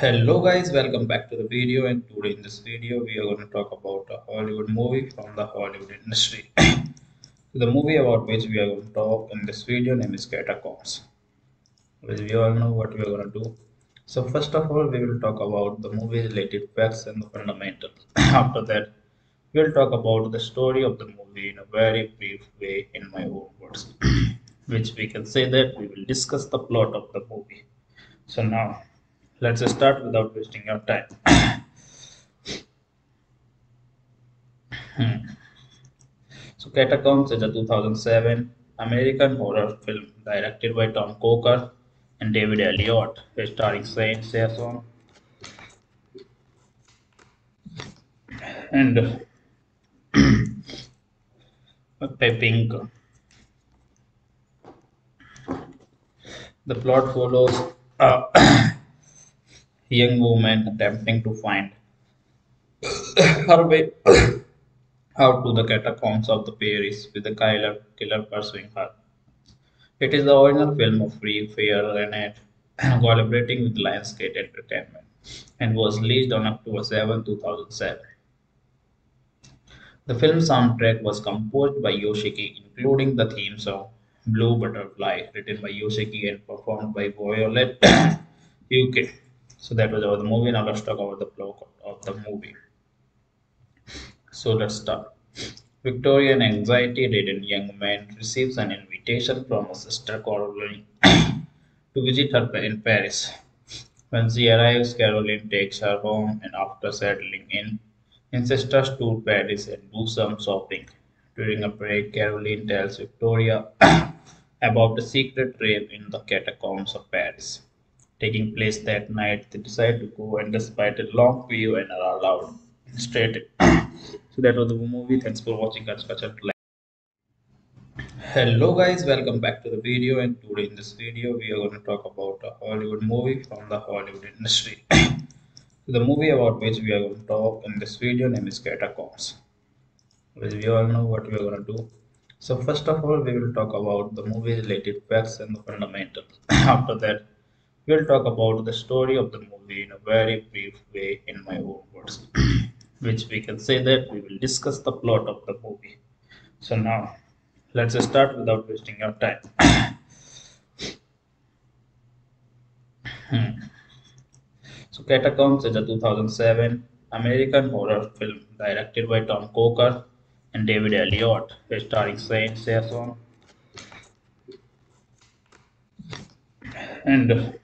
Hello guys, welcome back to the video and today in this video we are going to talk about a Hollywood movie from the Hollywood industry. the movie about which we are going to talk in this video name is Catacombs. Which we all know what we are going to do. So first of all we will talk about the movie related facts and the fundamentals. After that we will talk about the story of the movie in a very brief way in my own words. which we can say that we will discuss the plot of the movie. So now let's start without wasting your time. So Catacombs is a 2007 American horror film directed by Tom Coker and David Elliott, starring Shannyn Sossamon and Pink. The plot follows a young woman attempting to find her way out to the catacombs of the Paris with the killer, killer pursuing her. It is the original film of Free Fair Renate collaborating with Lionsgate Entertainment and was released on October 7, 2007. The film soundtrack was composed by Yoshiki, including the theme song Blue Butterfly, written by Yoshiki and performed by Violet UK. So that was about the movie. Now let's talk about the plot of the movie. So let's start. Victorian anxiety-ridden young man receives an invitation from his sister Caroline to visit her in Paris. When she arrives, Caroline takes her home and after settling in, insists to tour Paris and do some shopping. During a break, Caroline tells Victoria about a secret rave in the catacombs of Paris. Taking place that night, they decide to go and despite a long queue and are allowed straight so that was the movie. Thanks for watching. Hello guys, welcome back to the video and today in this video we are going to talk about a Hollywood movie from the Hollywood industry. the movie about which we are going to talk in this video name is Catacombs. Which we all know what we are going to do. So first of all we will talk about the movie related facts and the fundamentals. After that we'll talk about the story of the movie in a very brief way in my own words. which we can say that we will discuss the plot of the movie. So now let's start without wasting your time. Hmm. So Catacombs is a 2007 American horror film directed by Tom Coker and David Elliott, starring Shannyn Sossamon and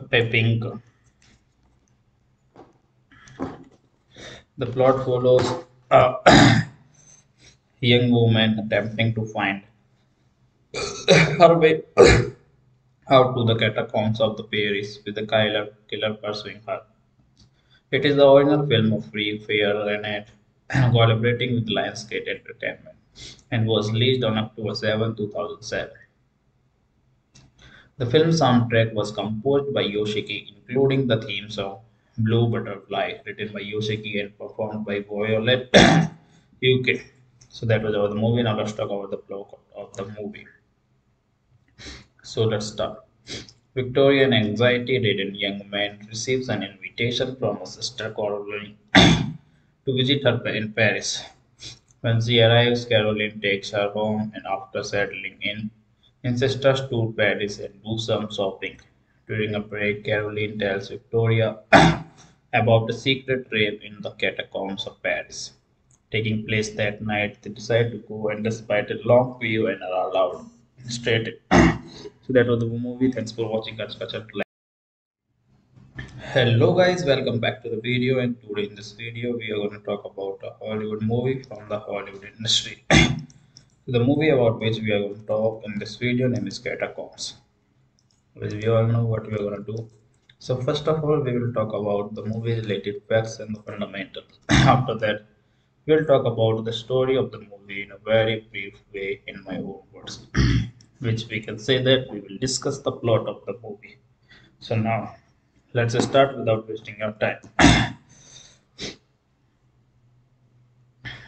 Pink. The plot follows a young woman attempting to find her way out to the catacombs of the Paris with the killer, killer pursuing her. It is the original film of Free Fair Renate collaborating with Lionsgate Entertainment and was released on October 7, 2007. The film soundtrack was composed by Yoshiki, including the theme song Blue Butterfly, written by Yoshiki and performed by Violet UK. So that was about the movie. Now let's talk about the plot of the movie. So let's start. Victorian anxiety-ridden young man receives an invitation from his sister Caroline to visit her in Paris. When she arrives, Caroline takes her home and after settling in, insists to Paris and do some shopping. During a break, Caroline tells Victoria about a secret rave in the catacombs of Paris. Taking place that night, they decide to go and despite a long queue and are allowed straight so that was the movie. Thanks for watching. Hello guys, welcome back to the video and today in this video we are going to talk about a Hollywood movie from the Hollywood industry. The movie about which we are going to talk in this video name is Catacombs. Which we all know what we are going to do. So first of all, we will talk about the movie related facts and the fundamentals. After that, we will talk about the story of the movie in a very brief way in my own words. which we can say that we will discuss the plot of the movie. So now, let's start without wasting your time.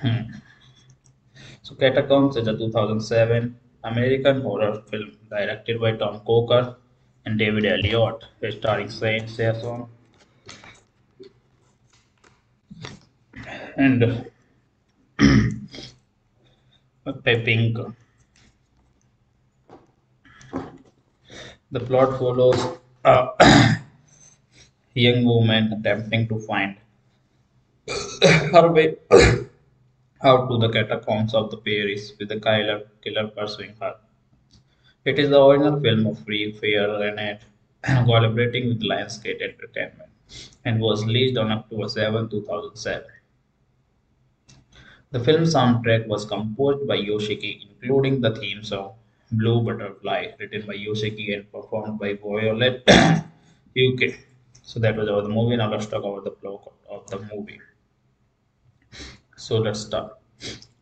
Hmm. So Catacombs is a 2007 American horror film directed by Tom Coker and David Elliott, starring Shannyn Sossamon and Pink. The plot follows a young woman attempting to find her way out to the catacombs of the Paris with the killer, killer pursuing her. It is the original film of Free Fair Renate collaborating with Lionsgate Entertainment and was released on October 7, 2007. The film soundtrack was composed by Yoshiki, including the theme song Blue Butterfly, written by Yoshiki and performed by Violet UK. So that was about the movie. Now let's talk about the plot of the movie. So let's start.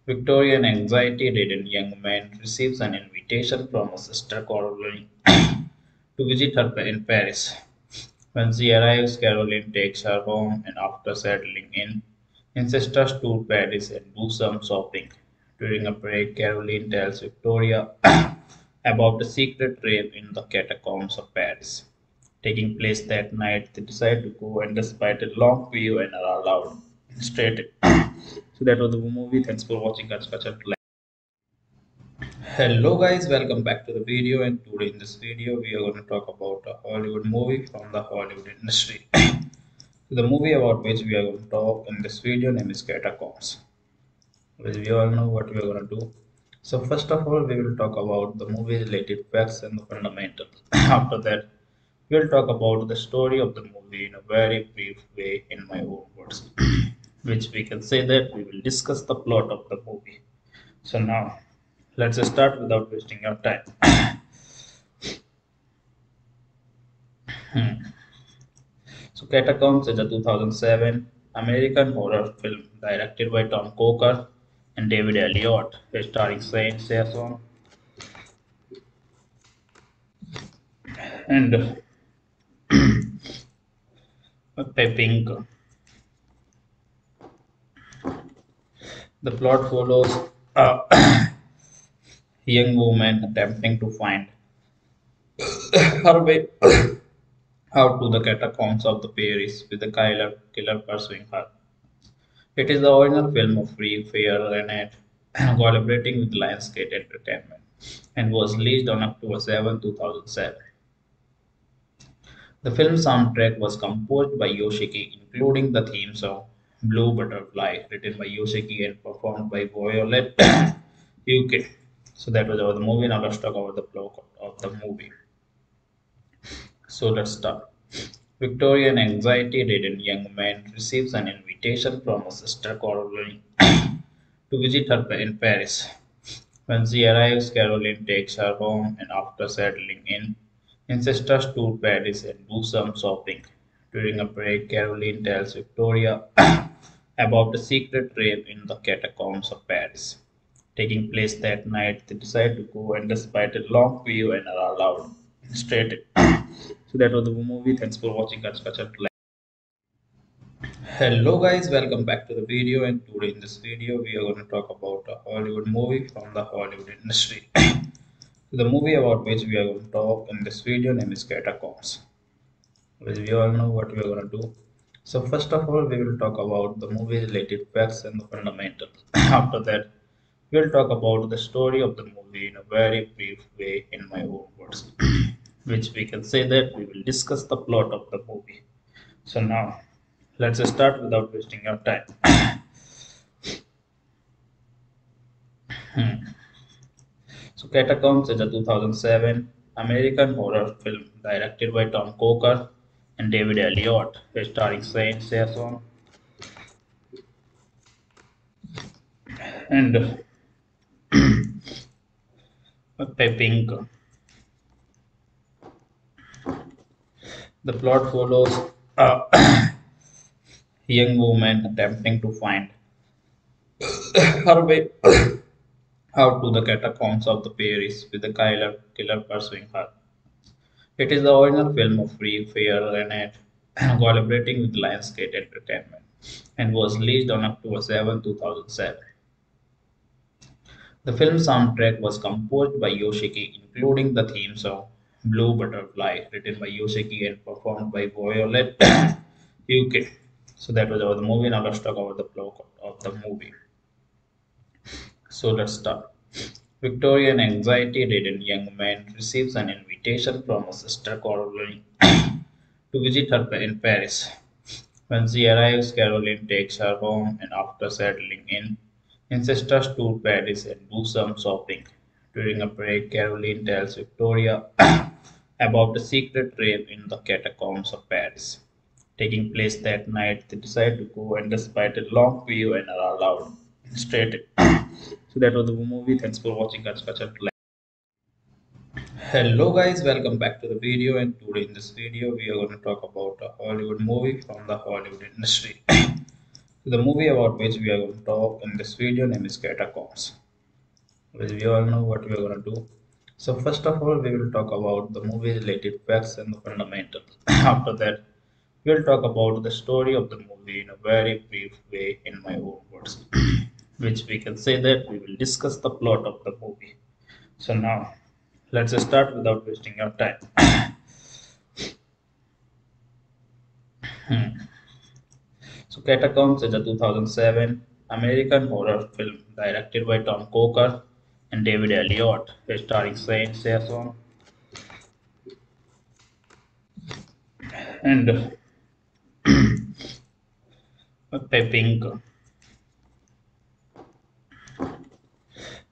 Victorian anxiety-ridden young man receives an invitation from a sister Caroline to visit her in Paris. When she arrives, Caroline takes her home and after settling in, insists to Paris and do some shopping. During a break, Caroline tells Victoria about a secret rave in the catacombs of Paris. Taking place that night, they decide to go and despite a long queue and are allowed straight so that was the movie. Thanks for watching. Hello guys. Welcome back to the video. And today in this video we are going to talk about a hollywood movie from the hollywood industry. The movie about which we are going to talk in this video name is catacombs which we all know what we are going to do. So first of all we will talk about the movie related facts and the fundamentals after that we'll talk about the story of the movie in a very brief way in my own words which we can say that we will discuss the plot of the movie. So now, let's start without wasting your time. hmm. So Catacombs is a 2007 American horror film directed by Tom Coker and David Elliott, starring Shannyn Sossamon and Pink. The plot follows a young woman attempting to find her way out to the catacombs of the Paris with the killer, killer pursuing her. It is the original film of Free Fair Renate collaborating with Lionsgate Entertainment and was released on October 7, 2007. The film soundtrack was composed by Yoshiki, including the theme song Blue Butterfly, written by Yoshiki and performed by Violet UK. So that was about the movie. Now let's talk about the plot of the movie. So let's start. Victorian anxiety-ridden young man receives an invitation from a sister Caroline to visit her in Paris. When she arrives, Caroline takes her home and after settling in, insists to tour Paris and do some shopping. During a break, Caroline tells Victoria about a secret rave in the catacombs of Paris. Taking place that night, they decide to go and despite a long queue and are allowed straight so that was the movie. Thanks for watching. Hello guys, welcome back to the video and today in this video we are going to talk about a Hollywood movie from the Hollywood industry. the movie about which we are going to talk in this video name is Catacombs. Which we all know what we are going to do so first of all, we will talk about the movie related facts and the fundamentals. After that, we'll talk about the story of the movie in a very brief way in my own words, which we can say that we will discuss the plot of the movie. So now, let's start without wasting your time. hmm. So Catacombs is a 2007 American horror film directed by Tom Coker and David Elliott, historic Shannyn Sossamon and Pink. The plot follows a young woman attempting to find her way out to the catacombs of the Paris with the killer, killer pursuing her. It is the original film of Free Fair Renate collaborating with Lionsgate Entertainment and was released on October 7, 2007. The film soundtrack was composed by Yoshiki, including the themes of Blue Butterfly, written by Yoshiki and performed by Violet UK. So that was about the movie. Now let's talk about the plot of the movie. So let's start. Victorian anxiety-ridden young man receives an invitation from his sister Caroline to visit her in Paris. When she arrives, Caroline takes her home and after settling in, insists us to Paris and do some shopping. During a break, Caroline tells Victoria about a secret rave in the catacombs of Paris. Taking place that night, they decide to go and despite a long queue and are allowed straight so that was the movie. Thanks for watching. Hello guys, welcome back to the video and today in this video we are going to talk about a Hollywood movie from the Hollywood industry. the movie about which we are going to talk in this video name is Catacombs. As we all know what we are going to do. So first of all we will talk about the movie related facts and the fundamentals. After that we will talk about the story of the movie in a very brief way in my own words. which we can say that we will discuss the plot of the movie. So now let's start without wasting your time. Hmm. So Catacombs is a 2007 American horror film directed by Tom Coker and David Elliott, starring Shannyn Sossamon and Pink.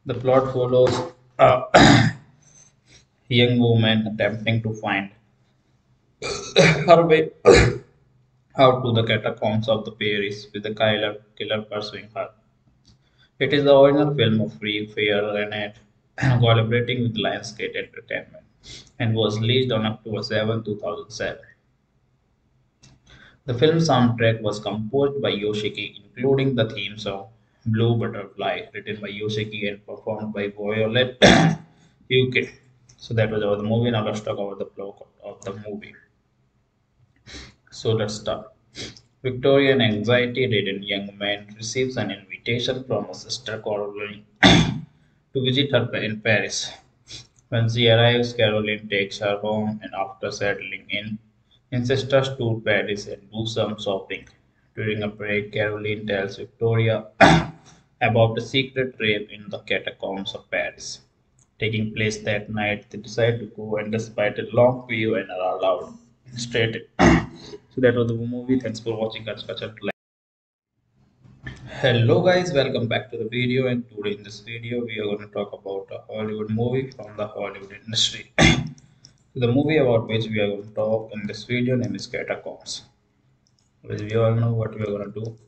The plot follows a young woman attempting to find her way out to the catacombs of the Paris with the killer, killer pursuing her. It is the original film of Free Fair Renate collaborating with Lionsgate Entertainment and was released on October 7, 2007. The film soundtrack was composed by Yoshiki, including the theme of Blue Butterfly, written by Yoshiki and performed by Violet UK. So that was about the movie. Now let's talk about the plot of the movie. So let's start. Victorian anxiety-ridden young man receives an invitation from his sister Caroline to visit her in Paris. When she arrives, Caroline takes her home and after settling in, insists us to Paris and do some shopping. During a break, Caroline tells Victoria about a secret rave in the catacombs of Paris. Taking place that night, they decide to go and despite a long queue and are allowed straight so that was the movie. Thanks for watching. Hello guys, welcome back to the video and today in this video we are going to talk about a Hollywood movie from the Hollywood industry. the movie about which we are going to talk in this video name is Catacombs. As we all know what we are going to do.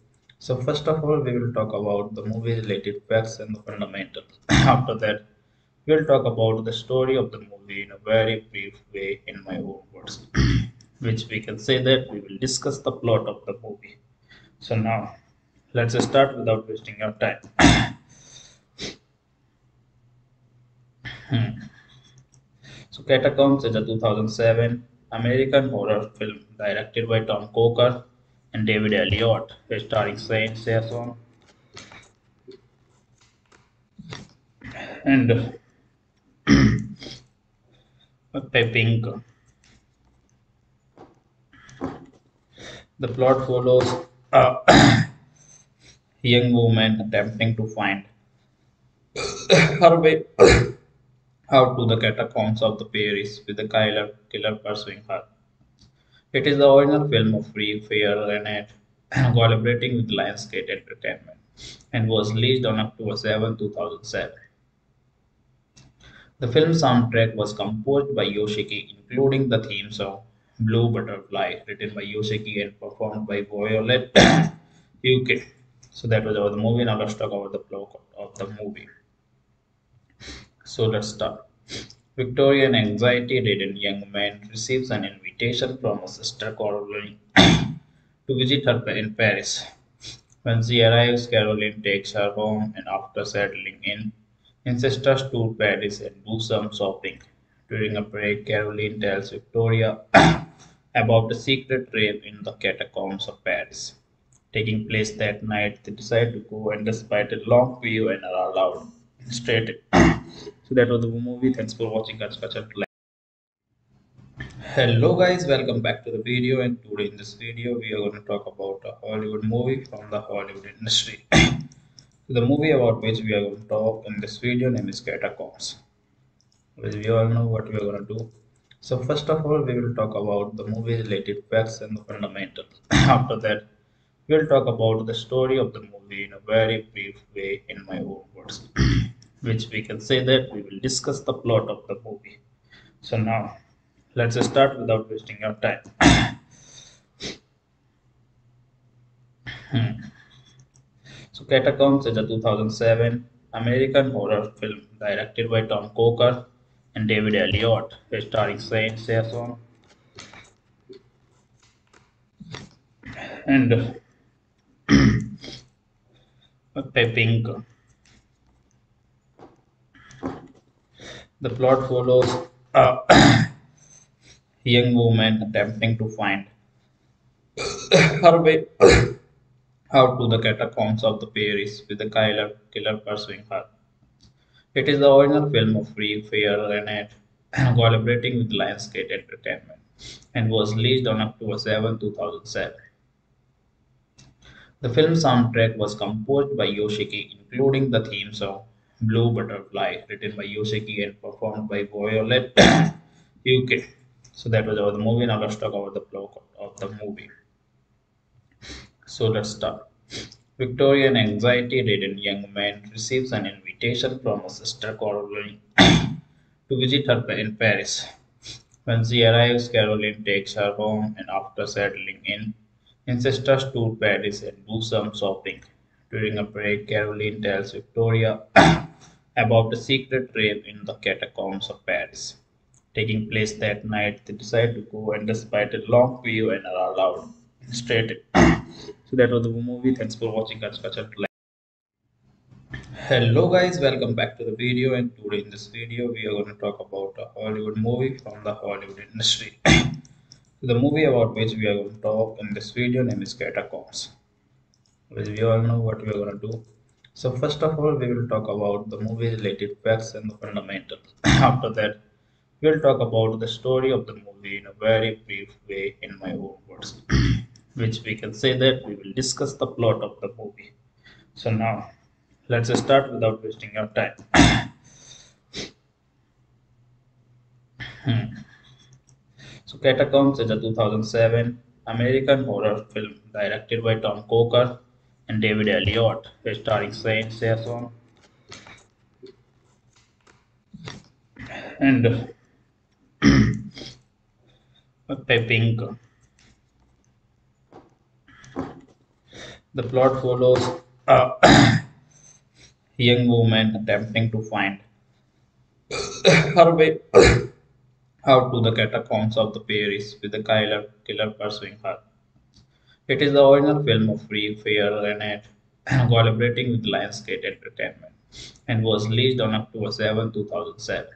So first of all, we will talk about the movie related facts and the fundamentals. After that, we will talk about the story of the movie in a very brief way in my own words. which we can say that we will discuss the plot of the movie. So now, let's start without wasting your time. So Catacombs is a 2007 American horror film directed by Tom Coker and David Elliott, starring Shannyn Sossamon and Pink. The plot follows a young woman attempting to find her way out to the catacombs of the Paris with the killer, killer pursuing her. It is the original film of Free Fair Renate collaborating with Lionsgate Entertainment and was released on October 7, 2007. The film soundtrack was composed by Yoshiki, including the themes of Blue Butterfly, written by Yoshiki and performed by Violet UK. So that was about the movie. Now let's talk about the plot of the movie. So let's start. Victorian anxiety-ridden young man receives an invitation from a sister Caroline to visit her in Paris. When she arrives, Caroline takes her home and after settling in, insists us to Paris and do some shopping. During a break, Caroline tells Victoria about a secret rave in the catacombs of Paris. Taking place that night, they decide to go and despite a long queue and are allowed straight in. So that was the movie. Thanks for watching. Hello guys, welcome back to the video and today in this video we are going to talk about a Hollywood movie from the Hollywood industry. the movie about which we are going to talk in this video name is Catacombs. As we all know what we are going to do. So first of all we will talk about the movie related facts and the fundamentals. After that we will talk about the story of the movie in a very brief way in my own words. which we can say that we will discuss the plot of the movie. So now let's start without wasting your time. hmm. So Catacombs is a 2007 American horror film directed by Tom Coker and David Elliott, starring Shannyn Sossamon and Pink. The plot follows a young woman attempting to find her way out to the catacombs of the Paris with the killer, killer pursuing her. It is the original film of Free Fair Renate collaborating with Lionsgate Entertainment and was released on October 7, 2007. The film soundtrack was composed by Yoshiki, including the theme song Blue Butterfly, written by Yoshiki and performed by Violet UK. So that was about the movie. Now let's talk about the plot of the movie. So let's start. Victorian anxiety-ridden young man receives an invitation from a sister Caroline to visit her in Paris. When she arrives, Caroline takes her home and after settling in, insists us to Paris and do some shopping. During a break, Caroline tells Victoria about a secret rave in the catacombs of Paris. Taking place that night, they decide to go and despite a long queue and are allowed straight so that was the movie. Thanks for watching. Hello guys, welcome back to the video and today in this video we are going to talk about a Hollywood movie from the Hollywood industry. the movie about which we are going to talk in this video name is Catacombs. As we all know what we are going to do. So first of all we will talk about the movie related facts and the fundamentals. After that we will talk about the story of the movie in a very brief way in my own words. which we can say that we will discuss the plot of the movie. So now let's start without wasting your time. hmm. So Catacombs is a 2007 American horror film directed by Tom Coker and David Elliott, historic Saison and Pink. The plot follows a young woman attempting to find her way out to the catacombs of the Paris with the killer, killer pursuing her. It is the original film of Free Fair Renate collaborating with Lionsgate Entertainment and was released on October 7, 2007.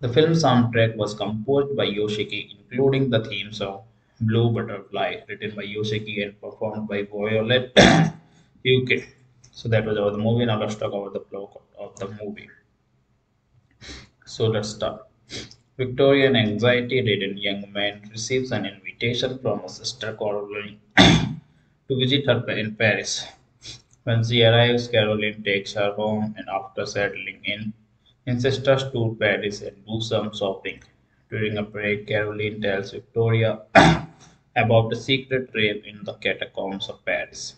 The film soundtrack was composed by Yoshiki, including the theme song Blue Butterfly, written by Yoshiki and performed by Violet UK. So that was about the movie. Now let's talk about the plot of the movie. So let's start. Victorian anxiety-ridden young man receives an invitation from a sister Caroline to visit her in Paris. When she arrives, Caroline takes her home and after settling in, insists us to Paris and do some shopping. During a break, Caroline tells Victoria about the secret rave in the catacombs of Paris.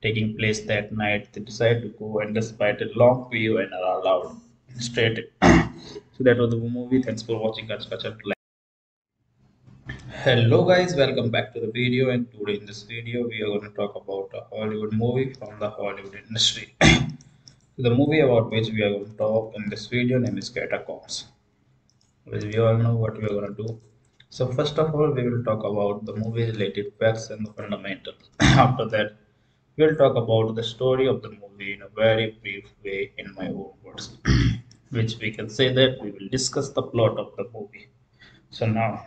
Taking place that night, they decide to go and despite a long queue and are allowed straight in. so that was the movie. Thanks for watching. Hello guys, welcome back to the video and today in this video we are going to talk about a Hollywood movie from the Hollywood industry. The movie about which we are going to talk in this video name is Catacombs, which we all know what we are going to do. So first of all, we will talk about the movie related facts and the fundamentals. After that, we will talk about the story of the movie in a very brief way in my own words, which we can say that we will discuss the plot of the movie. So now,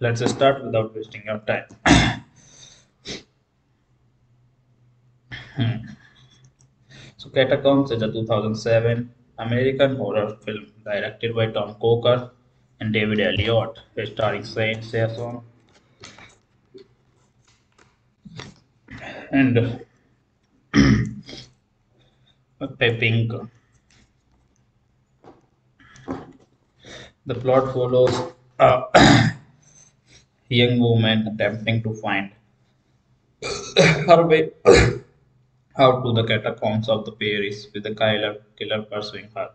let's start without wasting your time. Hmm. So Catacombs is a 2007 American horror film directed by Tom Coker and David Elliott, starring Shannyn Sossamon and Pepink. The plot follows a young woman attempting to find her way out to the catacombs of the Paris with the killer, killer pursuing her.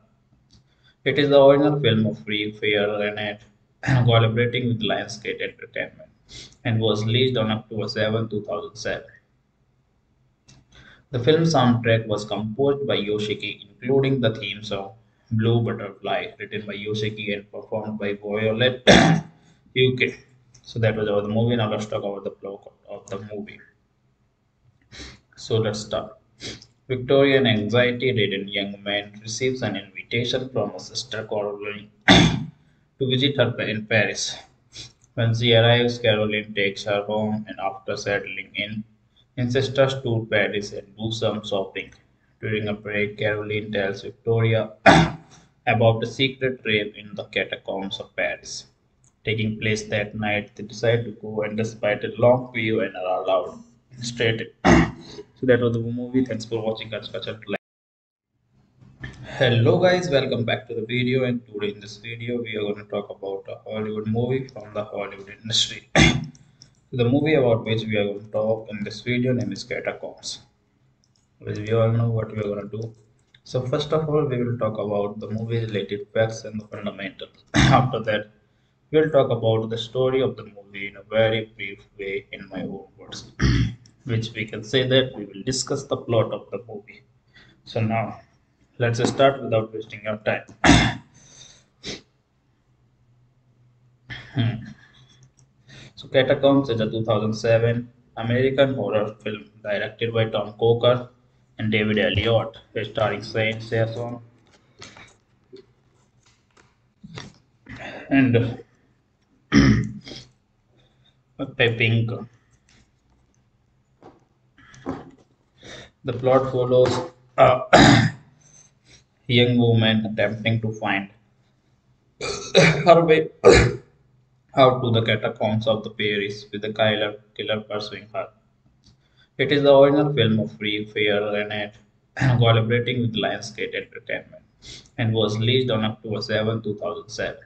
It is the original film of Free Fair Renate collaborating with Lionsgate Entertainment and was released on October 7, 2007. The film soundtrack was composed by Yoshiki, including the themes of Blue Butterfly, written by Yoshiki and performed by Violet UK. So that was about the movie. Now let's talk about the plot of the movie. So let's start. Victorian anxiety-ridden young man receives an invitation from a sister Caroline to visit her in Paris. When she arrives, Caroline takes her home and after settling in, insists to Paris and do some shopping. During a break, Caroline tells Victoria about a secret rave in the catacombs of Paris. Taking place that night, they decide to go and despite a long queue and are allowed straight so that was the movie. Thanks for watching. Catch hello guys. Welcome back to the video. And today in this video we are going to talk about a hollywood movie from the hollywood industry. The movie about which we are going to talk in this video name is catacombs which we all know what we are going to do. So first of all we will talk about the movie related facts and the fundamentals after that we'll talk about the story of the movie in a very brief way in my own words which we can say that we will discuss the plot of the movie. So now, let's start without wasting your time. hmm. So Catacombs is a 2007 American horror film directed by Tom Coker and David Elliott, starring Shannyn Sossamon and Pepink. The plot follows a young woman attempting to find her way out to the catacombs of the Paris with the killer, killer pursuing her. It is the original film of Free Fair Renate collaborating with Lionsgate Entertainment and was released on October 7, 2007.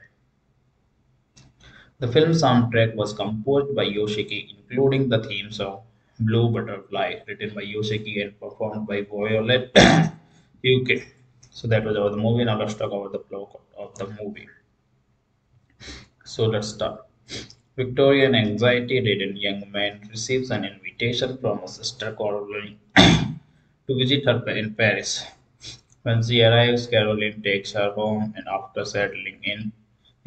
The film soundtrack was composed by Yoshiki, including the themes of Blue Butterfly, written by Yoshiki and performed by Violet UK. So that was about the movie. Now let's talk about the plot of the movie. So let's start. Victorian anxiety-ridden young man receives an invitation from a sister Caroline to visit her in Paris. When she arrives, Caroline takes her home and after settling in,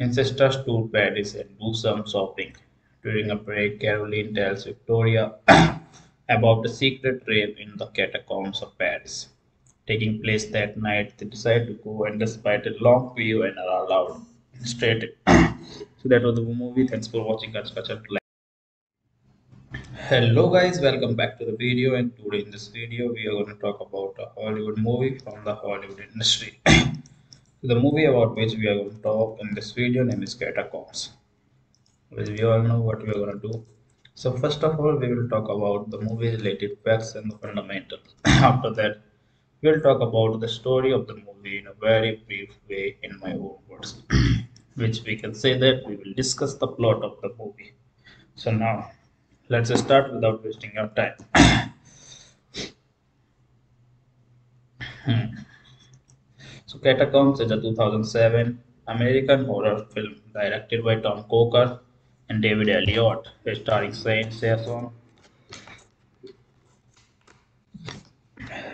to tour Paris and do some shopping. During a break, Caroline tells Victoria about a secret rave in the catacombs of Paris. Taking place that night, they decide to go and despite a long queue and are allowed straight so that was the movie. Thanks for watching. Hello guys, welcome back to the video and today in this video we are going to talk about a Hollywood movie from the Hollywood industry. the movie about which we are going to talk in this video name is Catacombs which we all know what we are going to do. So first of all, we will talk about the movie related facts and the fundamentals. After that, we'll talk about the story of the movie in a very brief way in my own words, which we can say that we will discuss the plot of the movie. So now, let's start without wasting your time. hmm. So Catacombs is a 2007 American horror film directed by Tom Coker and David Elliott, starring Shannyn Sossamon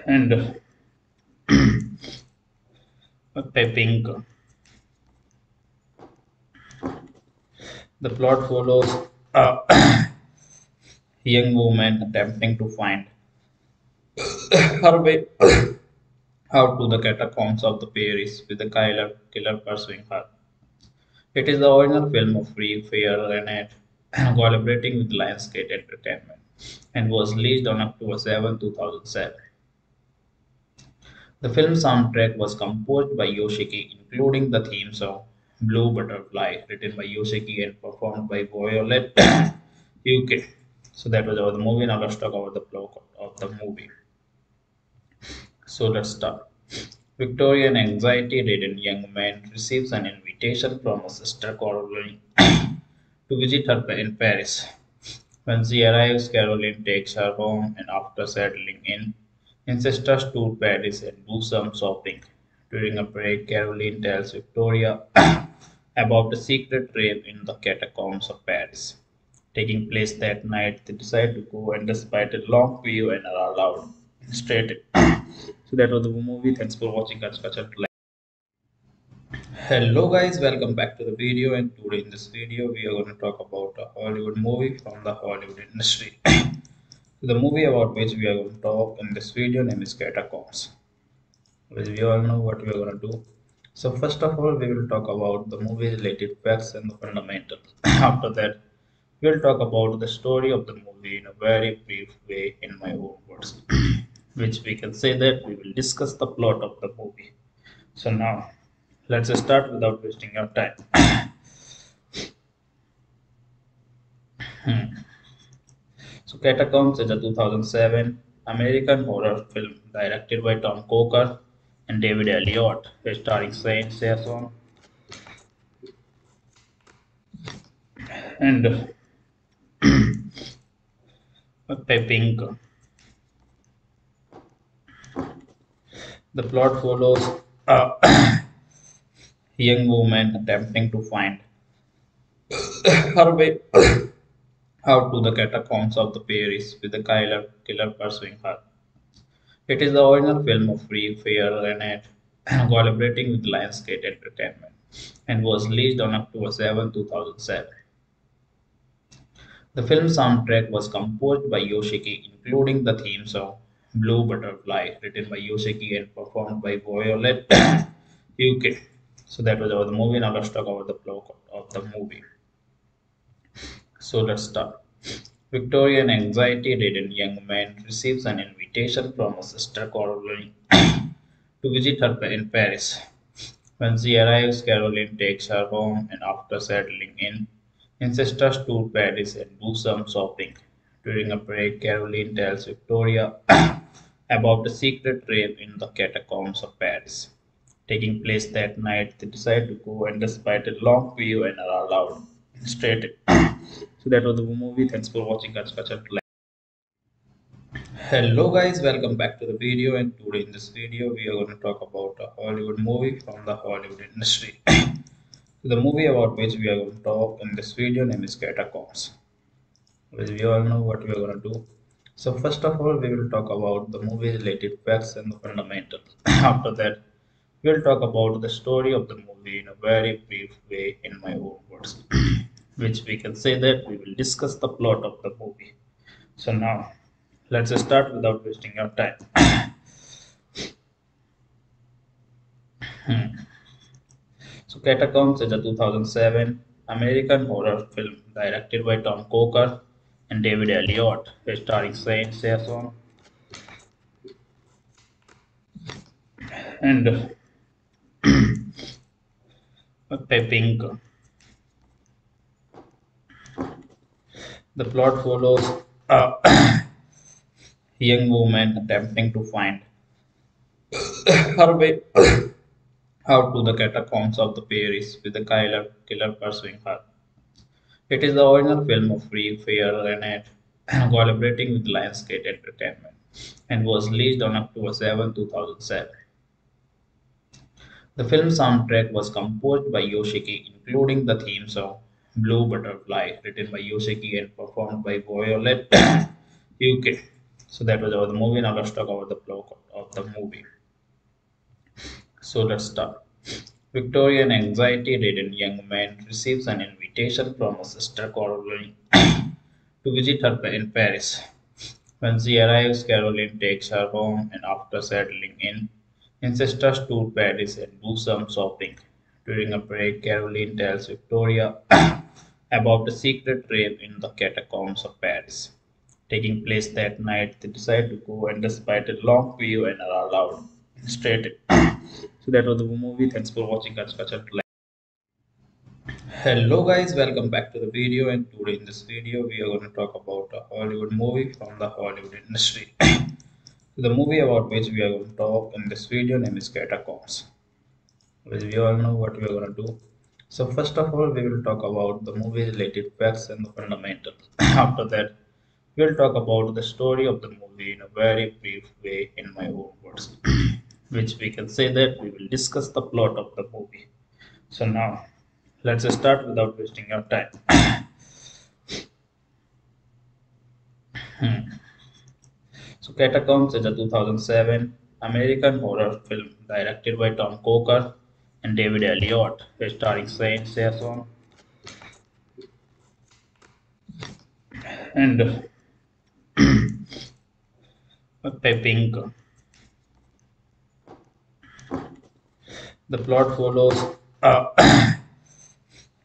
and Pink. The plot follows a young woman attempting to find her way out to the catacombs of the Paris with the killer, killer pursuing her. It is the original film of Free Fair Renate collaborating with Lionsgate Entertainment and was released on October 7, 2007. The film soundtrack was composed by Yoshiki, including the theme song Blue Butterfly, written by Yoshiki and performed by Violet UK. So that was about the movie. Now let's talk about the plot of the movie. So let's start. Victorian anxiety-ridden young man receives an invitation from a sister Caroline to visit her in Paris. When she arrives, Caroline takes her home and after settling in, insists to Paris and do some shopping. During a break, Caroline tells Victoria about a secret rave in the catacombs of Paris. Taking place that night, they decide to go and despite a long queue and are allowed straight in. So that was the movie. Thanks for watching. Hello guys, welcome back to the video and today in this video we are going to talk about a Hollywood movie from the Hollywood industry. the movie about which we are going to talk in this video name is Catacombs. Which we all know what we are going to do. So first of all we will talk about the movie related facts and the fundamentals. After that we will talk about the story of the movie in a very brief way in my own words. which we can say that we will discuss the plot of the movie. So now let's start without wasting your time. hmm. So Catacombs is a 2007 American horror film directed by Tom Coker and David Elliott, starring Shannyn Sossamon and Pink. The plot follows a young woman attempting to find her way out to the catacombs of the Paris with the killer, killer pursuing her. It is the original film of Free Fair Renate collaborating with Lionsgate Entertainment and was released on October 7, 2007. The film soundtrack was composed by Yoshiki, including the theme song Blue Butterfly, written by Yoshiki and performed by Violet UK. So that was about the movie. Now let's talk about the plot of the movie. So let's start. Victorian anxiety-ridden young man receives an invitation from a sister Caroline to visit her in Paris. When she arrives, Caroline takes her home and after settling in, insists to Paris and do some shopping. During a break, Caroline tells Victoria about a secret rave in the catacombs of Paris. Taking place that night, they decide to go and despite a long queue and are allowed straight so that was the movie. Thanks for watching. Hello guys, welcome back to the video and today in this video we are going to talk about a Hollywood movie from the Hollywood industry. the movie about which we are going to talk in this video name is Catacombs. Which we all know what we are going to do. So first of all we will talk about the movie related facts and the fundamentals. After that we will talk about the story of the movie in a very brief way in my own words. which we can say that we will discuss the plot of the movie. So now let's start without wasting your time. Hmm. So Catacombs is a 2007 American horror film directed by Tom Coker and David Elliott, starring Shannyn Sossamon and Pink. The plot follows a young woman attempting to find her way out to the catacombs of the Paris with the killer, killer pursuing her. It is the original film of Free Fair Renate collaborating with Lionsgate Entertainment and was released on October 7, 2007. The film soundtrack was composed by Yoshiki, including the theme song Blue Butterfly, written by Yoshiki and performed by Violet UK. So that was about the movie. Now let's talk about the plot of the movie. So let's start. Victorian anxiety-ridden young man receives an invitation from a sister Caroline to visit her in Paris. When she arrives, Caroline takes her home and after settling in, insists to tour Paris and do some shopping. During a break, Caroline tells Victoria about a secret rave in the catacombs of Paris. Taking place that night, they decide to go and despite a long queue and are allowed straight so that was the movie. Thanks for watching. Hello guys, welcome back to the video and today in this video we are going to talk about a Hollywood movie from the Hollywood industry. the movie about which we are going to talk in this video name is Catacombs. As we all know what we are going to do. So first of all we will talk about the movie related facts and the fundamentals. After that we will talk about the story of the movie in a very brief way in my own words. which we can say that we will discuss the plot of the movie. So now let's start without wasting your time. hmm. So Catacombs is a 2007 American horror film directed by Tom Coker and David Elliott, starring Shannyn Sossamon and Pink. The plot follows a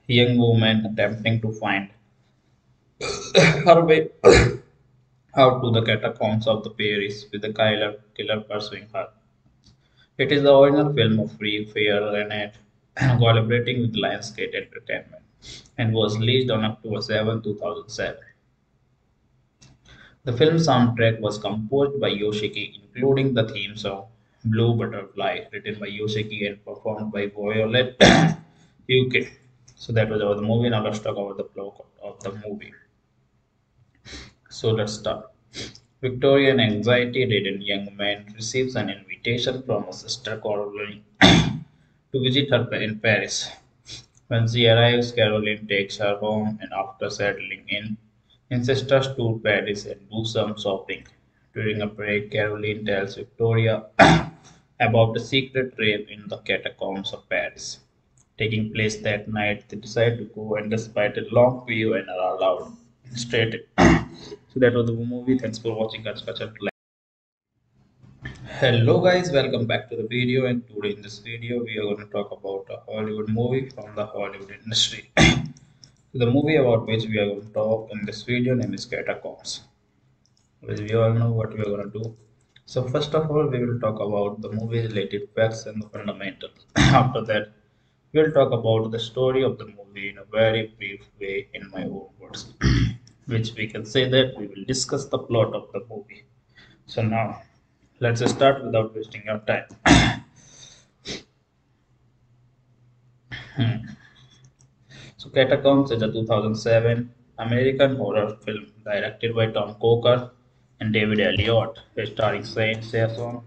young woman attempting to find her way out to the catacombs of the Paris with the killer, killer pursuing her. It is the original film of Free Fair Renate collaborating with Lionsgate Entertainment and was released on October 7, 2007. The film soundtrack was composed by Yoshiki, including the theme song Blue Butterfly, written by Yoshiki and performed by Violet UK. So that was about the movie. Now let's talk about the plot of the movie. So let's start. Victorian anxiety-ridden young man receives an invitation from a sister Caroline to visit her in Paris. When she arrives, Caroline takes her home and after settling in, insists to tour Paris and do some shopping. During a break, Caroline tells Victoria about a secret rave in the catacombs of Paris. Taking place that night, they decide to go and despite a long queue and are allowed straight so that was the movie. Thanks for watching. Hello guys, welcome back to the video and today in this video we are going to talk about a Hollywood movie from the Hollywood industry. the movie about which we are going to talk in this video name is Catacombs. As we all know what we are going to do so first of all, we will talk about the movie related facts and the fundamentals. After that, we'll talk about the story of the movie in a very brief way in my own words, which we can say that we will discuss the plot of the movie. So now, let's start without wasting your time. hmm. So Catacombs is a 2007 American horror film directed by Tom Coker and David Elliott, starring Shannyn Sossamon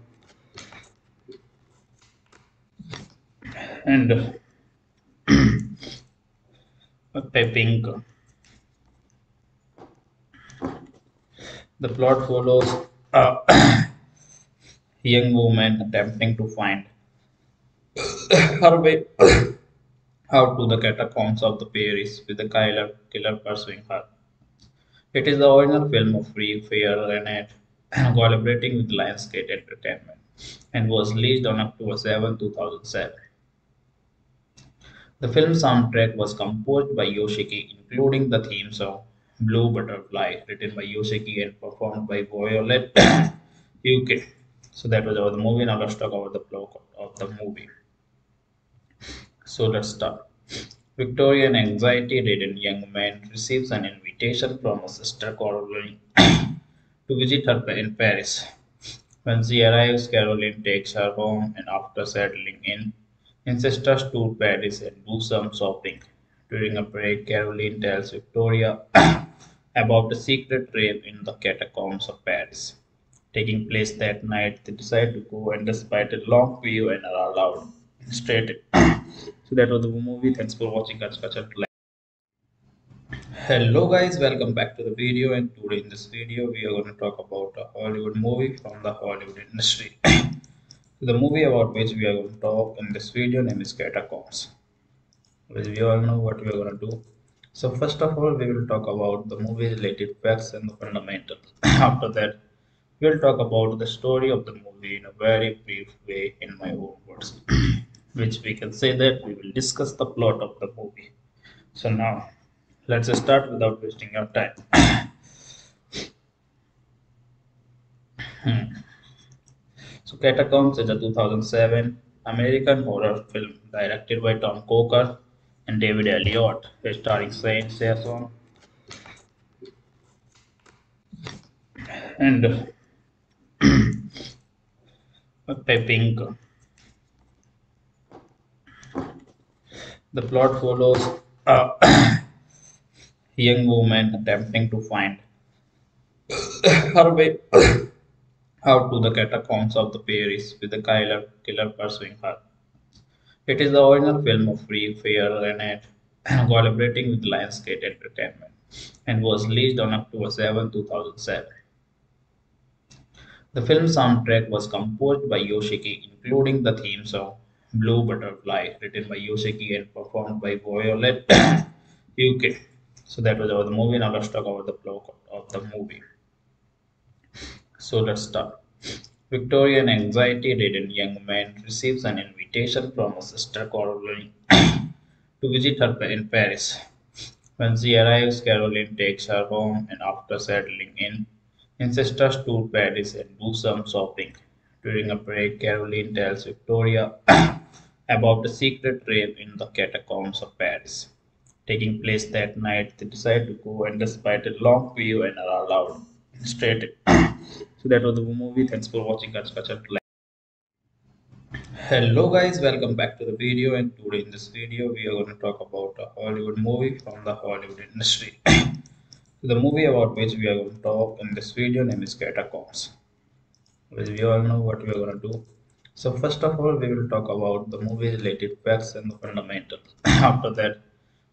and Pink. The plot follows a young woman attempting to find her way out to the catacombs of the Paris with the killer, killer pursuing her. It is the original film of Free Fair Renate collaborating with Lionsgate Entertainment and was released on October 7, 2007. The film soundtrack was composed by Yoshiki, including the theme song Blue Butterfly, written by Yoshiki and performed by Violet UK. So that was about the movie. Now let's talk about the plot of the movie. So let's start. Victorian anxiety-ridden young man receives an invitation from a sister Caroline to visit her in Paris. When she arrives, Caroline takes her home and after settling in, insists to Paris and do some shopping. During a break, Caroline tells Victoria about a secret rave in the catacombs of Paris. Taking place that night, they decide to go and despite a long queue and are allowed straight so that was the movie. Thanks for watching. Hello guys. Welcome back to the video. And today in this video we are going to talk about a hollywood movie from the hollywood industry. The movie about which we are going to talk in this video name is Catacombs, which we all know what we are going to do. So first of all, we will talk about the movie related facts and the fundamentals. After that, we will talk about the story of the movie in a very brief way in my own words, which we can say that we will discuss the plot of the movie. So now, let's start without wasting your time. Hmm. So Catacombs is a 2007 American horror film directed by Tom Coker and David Elliott, starring Shannyn Sossamon and Pepink. The plot follows a young woman attempting to find her way out to the catacombs of the Paris with the killer, killer pursuing her. It is the original film of Free Fair Renate collaborating with Lionsgate Entertainment and was released on October 7, 2007. The film soundtrack was composed by Yoshiki, including the theme of Blue Butterfly, written by Yoshiki and performed by Violet UK. So that was about the movie. Now let's talk about the plot of the movie. So let's start. Victorian anxiety-ridden young man receives an invitation from his sister Caroline to visit her in Paris. When she arrives, Caroline takes her home and after settling in, insists to tour Paris and do some shopping. During a break, Caroline tells Victoria about a secret rave in the catacombs of Paris. Taking place that night, they decide to go and despite a long queue and are allowed straight so that was the movie. Thanks for watching. Hello guys, welcome back to the video and today in this video we are going to talk about a Hollywood movie from the Hollywood industry. the movie about which we are going to talk in this video name is Catacombs. Which we all know what we are going to do. So first of all we will talk about the movie related facts and the fundamentals. After that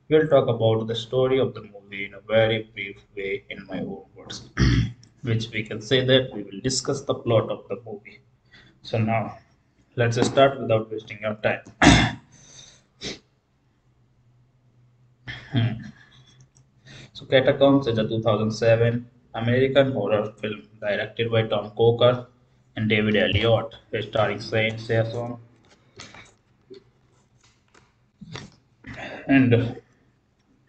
we will talk about the story of the movie in a very brief way in my own words. which we can say that we will discuss the plot of the movie. So now let's start without wasting your time. Hmm. So Catacombs is a 2007 American horror film directed by Tom Coker and David Elliott, starring Shannyn Sossamon and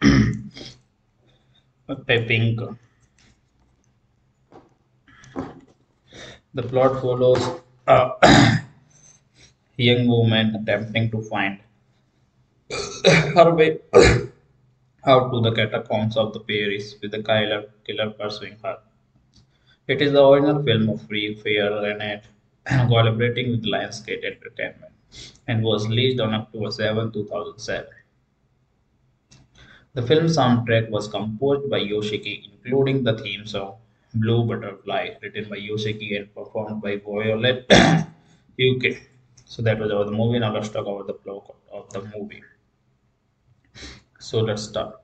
Pepink. The plot follows a young woman attempting to find her way out to the catacombs of the Paris with the killer, killer pursuing her. It is the original film of Free Fair Renate collaborating with Lionsgate Entertainment and was released on October 7, 2007. The film soundtrack was composed by Yoshiki, including the themes of Blue Butterfly, written by Yoshiki and performed by Violet UK. So that was about the movie. Now let's talk about the plot of the movie. So let's start.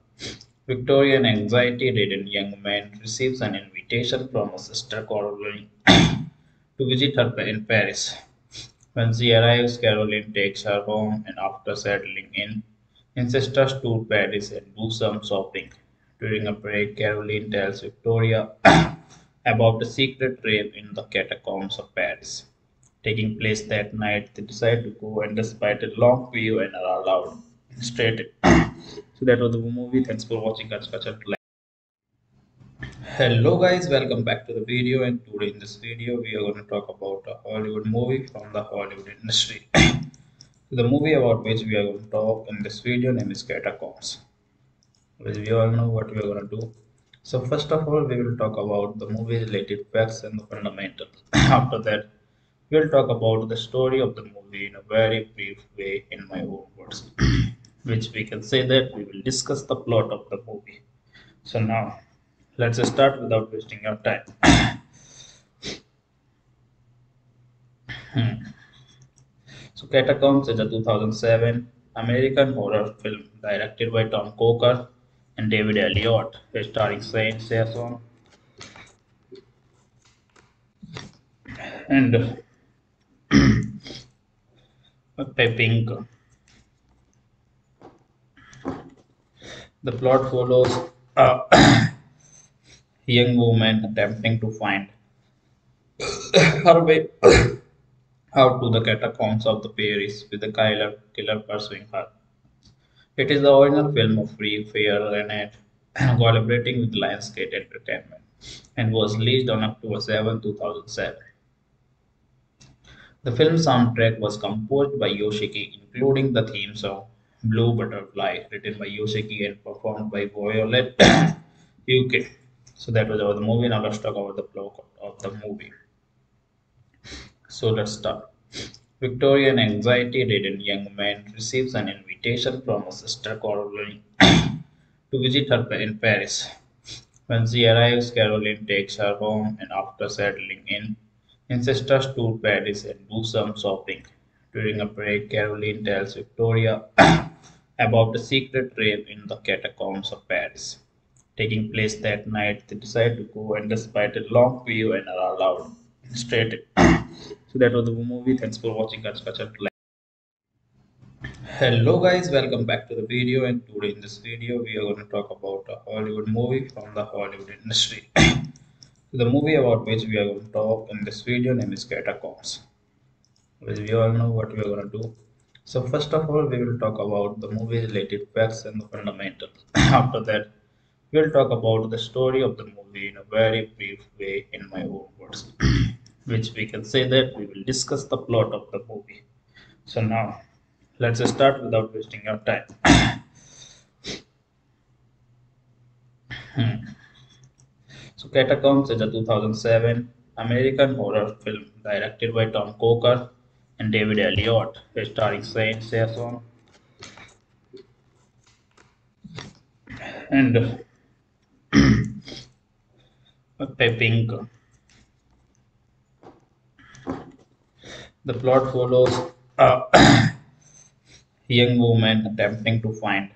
Victorian anxiety-ridden young man receives an invitation from her sister Caroline to visit her in Paris. When she arrives, Caroline takes her home and after settling in, insists to Paris and do some shopping. During a break, Caroline tells Victoria about a secret rave in the catacombs of Paris. Taking place that night, they decide to go and despite a long queue and are allowed straight so that was the movie. Thanks for watching. Hello guys, welcome back to the video and today in this video we are going to talk about a Hollywood movie from the Hollywood industry. the movie about which we are going to talk in this video name is Catacombs. Which we all know what we are going to do. So first of all, we will talk about the movie related facts and the fundamentals. After that, we will talk about the story of the movie in a very brief way in my own words, which we can say that we will discuss the plot of the movie. So now, let's start without wasting your time. Hmm. So Catacombs is a 2007 American horror film directed by Tom Coker and David Elliott, starring Shannyn Sossamon and Pink. The plot follows young woman attempting to find her way out to the catacombs of the Paris with the killer, killer pursuing her. It is the original film of Free Fair Renate collaborating with Lionsgate Entertainment and was released on October 7, 2007. The film soundtrack was composed by Yoshiki, including the theme song Blue Butterfly, written by Yoshiki and performed by Violet UK. So that was about the movie. Now let's talk about the plot of the movie. So let's start. Victorian anxiety-ridden young man receives an invitation from a sister Caroline to visit her in Paris. When she arrives, Caroline takes her home and after settling in, insists to Paris and do some shopping. During a break, Caroline tells Victoria about a secret rave in the catacombs of Paris. Taking place that night, they decide to go and despite a long queue and are allowed straight so that was the movie. Thanks for watching. Hello guys, welcome back to the video and today in this video we are going to talk about a Hollywood movie from the Hollywood industry. the movie about which we are going to talk in this video name is Catacombs. As we all know what we are going to do. So first of all we will talk about the movie related facts and the fundamentals. After that will talk about the story of the movie in a very brief way in my own words. which we can say that we will discuss the plot of the movie. So now let's start without wasting your time. hmm. So Catacombs is a 2007 American horror film directed by Tom Coker and David Elliott, starring Shannyn Sossamon and Pink. The plot follows a young woman attempting to find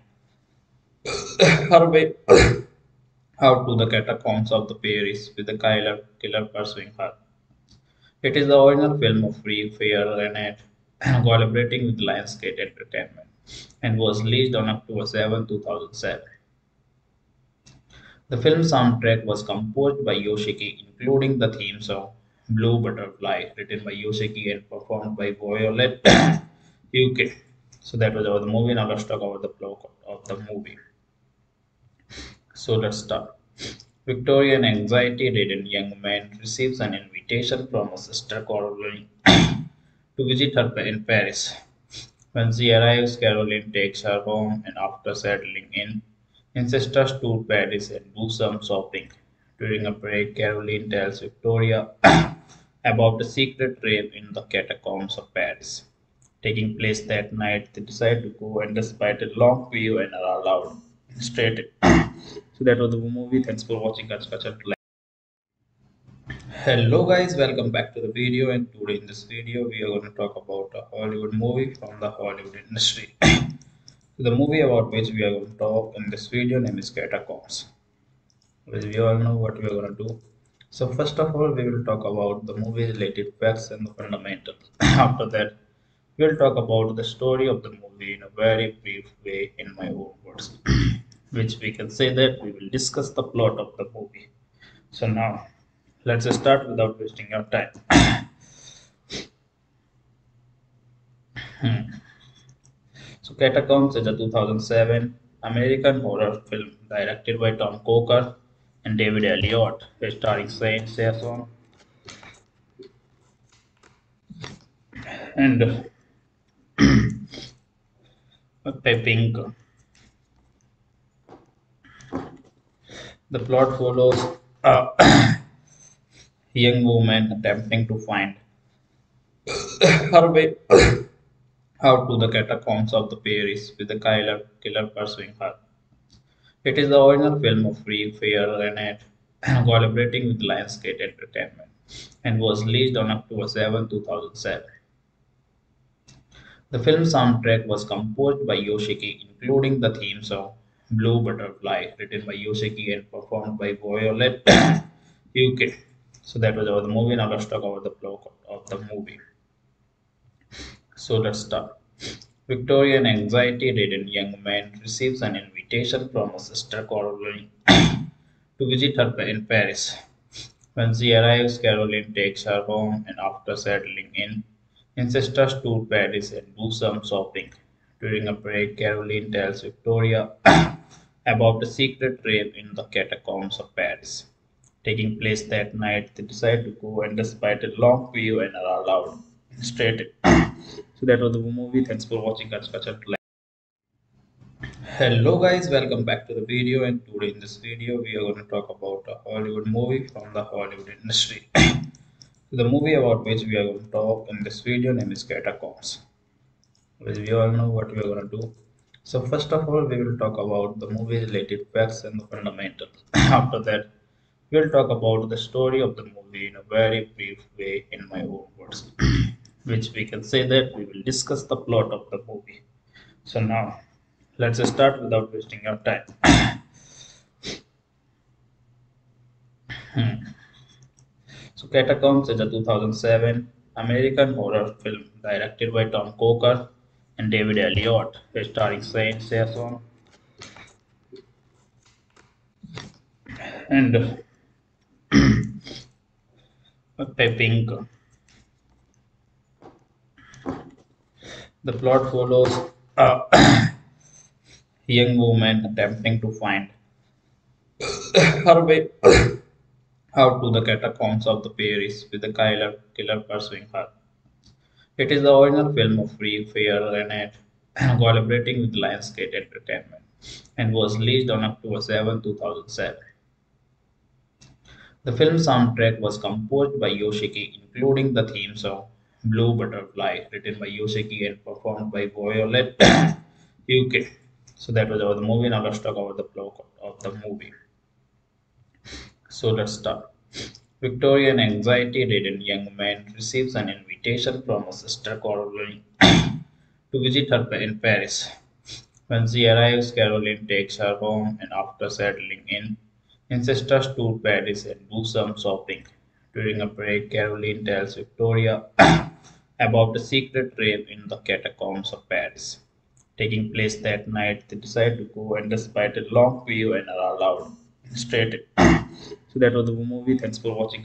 her way out to the catacombs of the Paris with the killer, killer pursuing her. It is the original film of Free Fair Renate collaborating with Lionsgate Entertainment and was released on October 7, 2007. The film soundtrack was composed by Yoshiki, including the theme song Blue Butterfly, written by Yoshiki and performed by Violet UK. So that was about the movie. Now let's talk about the plot of the movie. So let's start. Victorian anxiety-ridden young man receives an invitation from a sister Caroline to visit her in Paris. When she arrives, Caroline takes her home and after settling in, insists to Paris and do some shopping. During a break, Caroline tells Victoria about a secret rave in the catacombs of Paris. Taking place that night, they decide to go and despite a long queue and are allowed straight so that was the movie. Thanks for watching. Hello guys, welcome back to the video and today in this video we are going to talk about a Hollywood movie from the Hollywood industry. the movie about which we are going to talk in this video name is Catacombs. As we all know what we are going to do. So first of all, we will talk about the movie related facts and the fundamentals. After that, we'll talk about the story of the movie in a very brief way in my own words, which we can say that we will discuss the plot of the movie. So now, let's start without wasting your time. hmm. So Catacombs is a 2007 American horror film directed by Tom Coker and David Elliott, starring Shannyn Sossamon and Pink. The plot follows a young woman attempting to find her way out to the catacombs of the Paris with the killer, killer pursuing her. It is the original film of Free Fair Renate collaborating with Lionsgate Entertainment and was released on October 7, 2007. The film soundtrack was composed by Yoshiki, including the theme song Blue Butterfly, written by Yoshiki and performed by Violet UK. So that was about the movie. Now let's talk about the plot of the movie. So let's start. Victorian anxiety-ridden young man receives an invitation from her sister Caroline to visit her in Paris. When she arrives, Caroline takes her home and after settling in, insists to Paris and do some shopping. During a break, Caroline tells Victoria about a secret rave in the catacombs of Paris. Taking place that night, they decide to go and despite a long queue and are allowed straight so that was the movie. Thanks for watching. Hello guys, welcome back to the video and today in this video we are going to talk about a Hollywood movie from the Hollywood industry. the movie about which we are going to talk in this video name is Catacombs. As we all know what we are going to do. So first of all we will talk about the movie related facts and the fundamentals. After that we will talk about the story of the movie in a very brief way in my own words. Which we can say that we will discuss the plot of the movie. So now let's start without wasting your time. hmm. So Catacombs is a 2007 American horror film directed by Tom Coker and David Elliott, starring Shannyn Sossamon and Pepink. The plot follows a young woman attempting to find her way out to the catacombs of the Paris with the killer, killer pursuing her. It is the original film of Free Fair Renate collaborating with Lionsgate Entertainment and was released on October 7, 2007. The film soundtrack was composed by Yoshiki, including the theme song Blue Butterfly, written by Yoshiki and performed by Violet UK. So that was about the movie. Now let's talk about the plot of the movie. So let's start. Victorian anxiety-ridden young man receives an invitation from his sister Caroline to visit her in Paris. When she arrives, Caroline takes her home and after settling in, insists to tour Paris and do some shopping. During a break, Caroline tells Victoria about a secret rave in the catacombs of Paris. Taking place that night, they decide to go and despite a long queue and are allowed straight so that was the movie. Thanks for watching.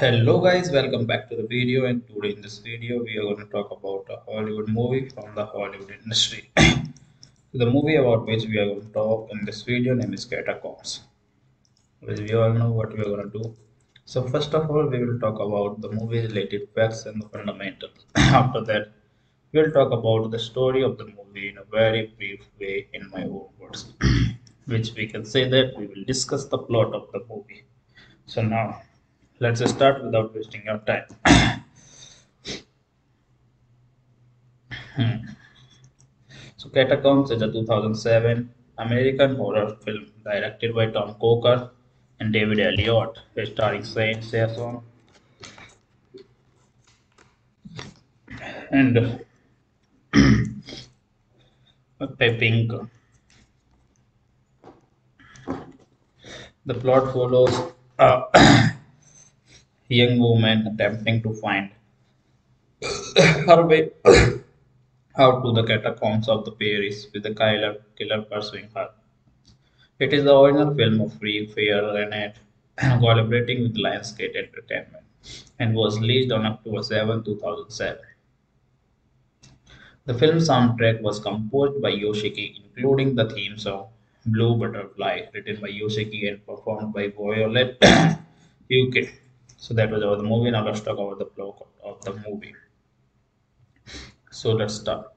Hello guys, welcome back to the video and today in this video we are going to talk about a Hollywood movie from the Hollywood industry. the movie about which we are going to talk in this video name is Catacombs. As we all know what we are going to do. So first of all, we will talk about the movie related facts and the fundamentals. After that, we will talk about the story of the movie in a very brief way in my own words, which we can say that we will discuss the plot of the movie. So now, let's start without wasting your time. hmm. So Catacombs is a 2007 American horror film directed by Tom Coker and David Elliott, starring Shannyn Sossamon and uh, Pepink. The plot follows a young woman attempting to find her way out to the catacombs of the Paris with the killer, killer pursuing her. It is the original film of Free Fair Renate collaborating with Lionsgate Entertainment and was released on October 7, 2007. The film soundtrack was composed by Yoshiki, including the theme song Blue Butterfly, written by Yoshiki and performed by Violet UK. So that was about the movie. Now let's talk about the plot of the movie. So let's start.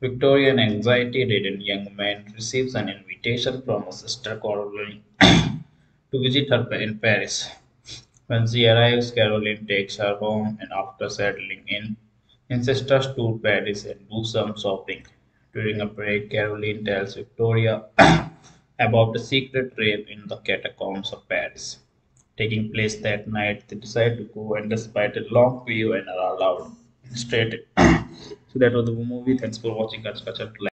Victorian anxiety-ridden young man receives an invitation from his sister Caroline to visit her in Paris. When she arrives, Caroline takes her home and after settling in, insists to Paris and do some shopping. During a break, Caroline tells Victoria about a secret rave in the catacombs of Paris. Taking place that night, they decide to go and despite a long queue and are allowed straight so that was the movie thanks for watching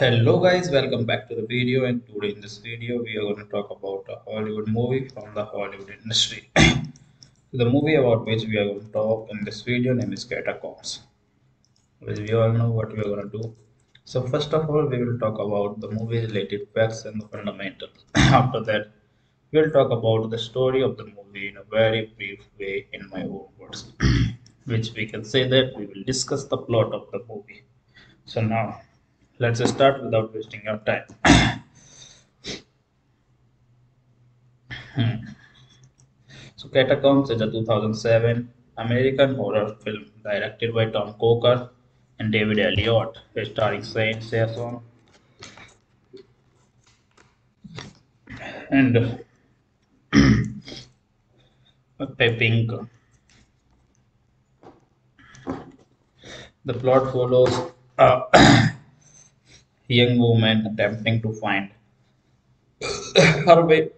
hello guys welcome back to the video and today in this video we are going to talk about a hollywood movie from the hollywood industry The movie about which we are going to talk in this video name is Catacombs. Which we all know what we are going to do. So first of all, we will talk about the movie related facts and the fundamentals. After that, we will talk about the story of the movie in a very brief way in my own words. which we can say that we will discuss the plot of the movie. So now, let's start without wasting your time. Hmm. So Catacombs is a 2007 American horror film directed by Tom Coker and David Elliott, starring Shannyn Sossamon and Pink. The plot follows young woman attempting to find her way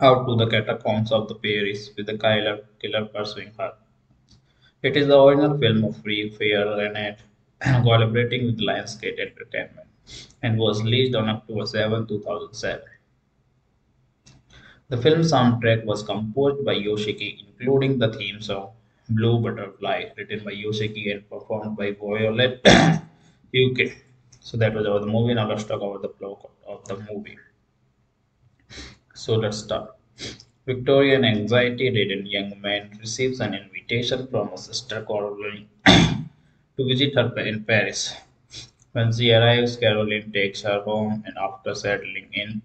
out to the catacombs of the Paris with the killer, killer pursuing her. It is the original film of Free Fair Renate collaborating with Lionsgate Entertainment and was released on October 7, 2007. The film soundtrack was composed by Yoshiki, including the theme song Blue Butterfly, written by Yoshiki and performed by Violet UK. So that was about the movie. Now let's talk about the plot of the movie. So let's start. Victorian anxiety-ridden young man receives an invitation from a sister Caroline to visit her in Paris. When she arrives, Caroline takes her home and after settling in,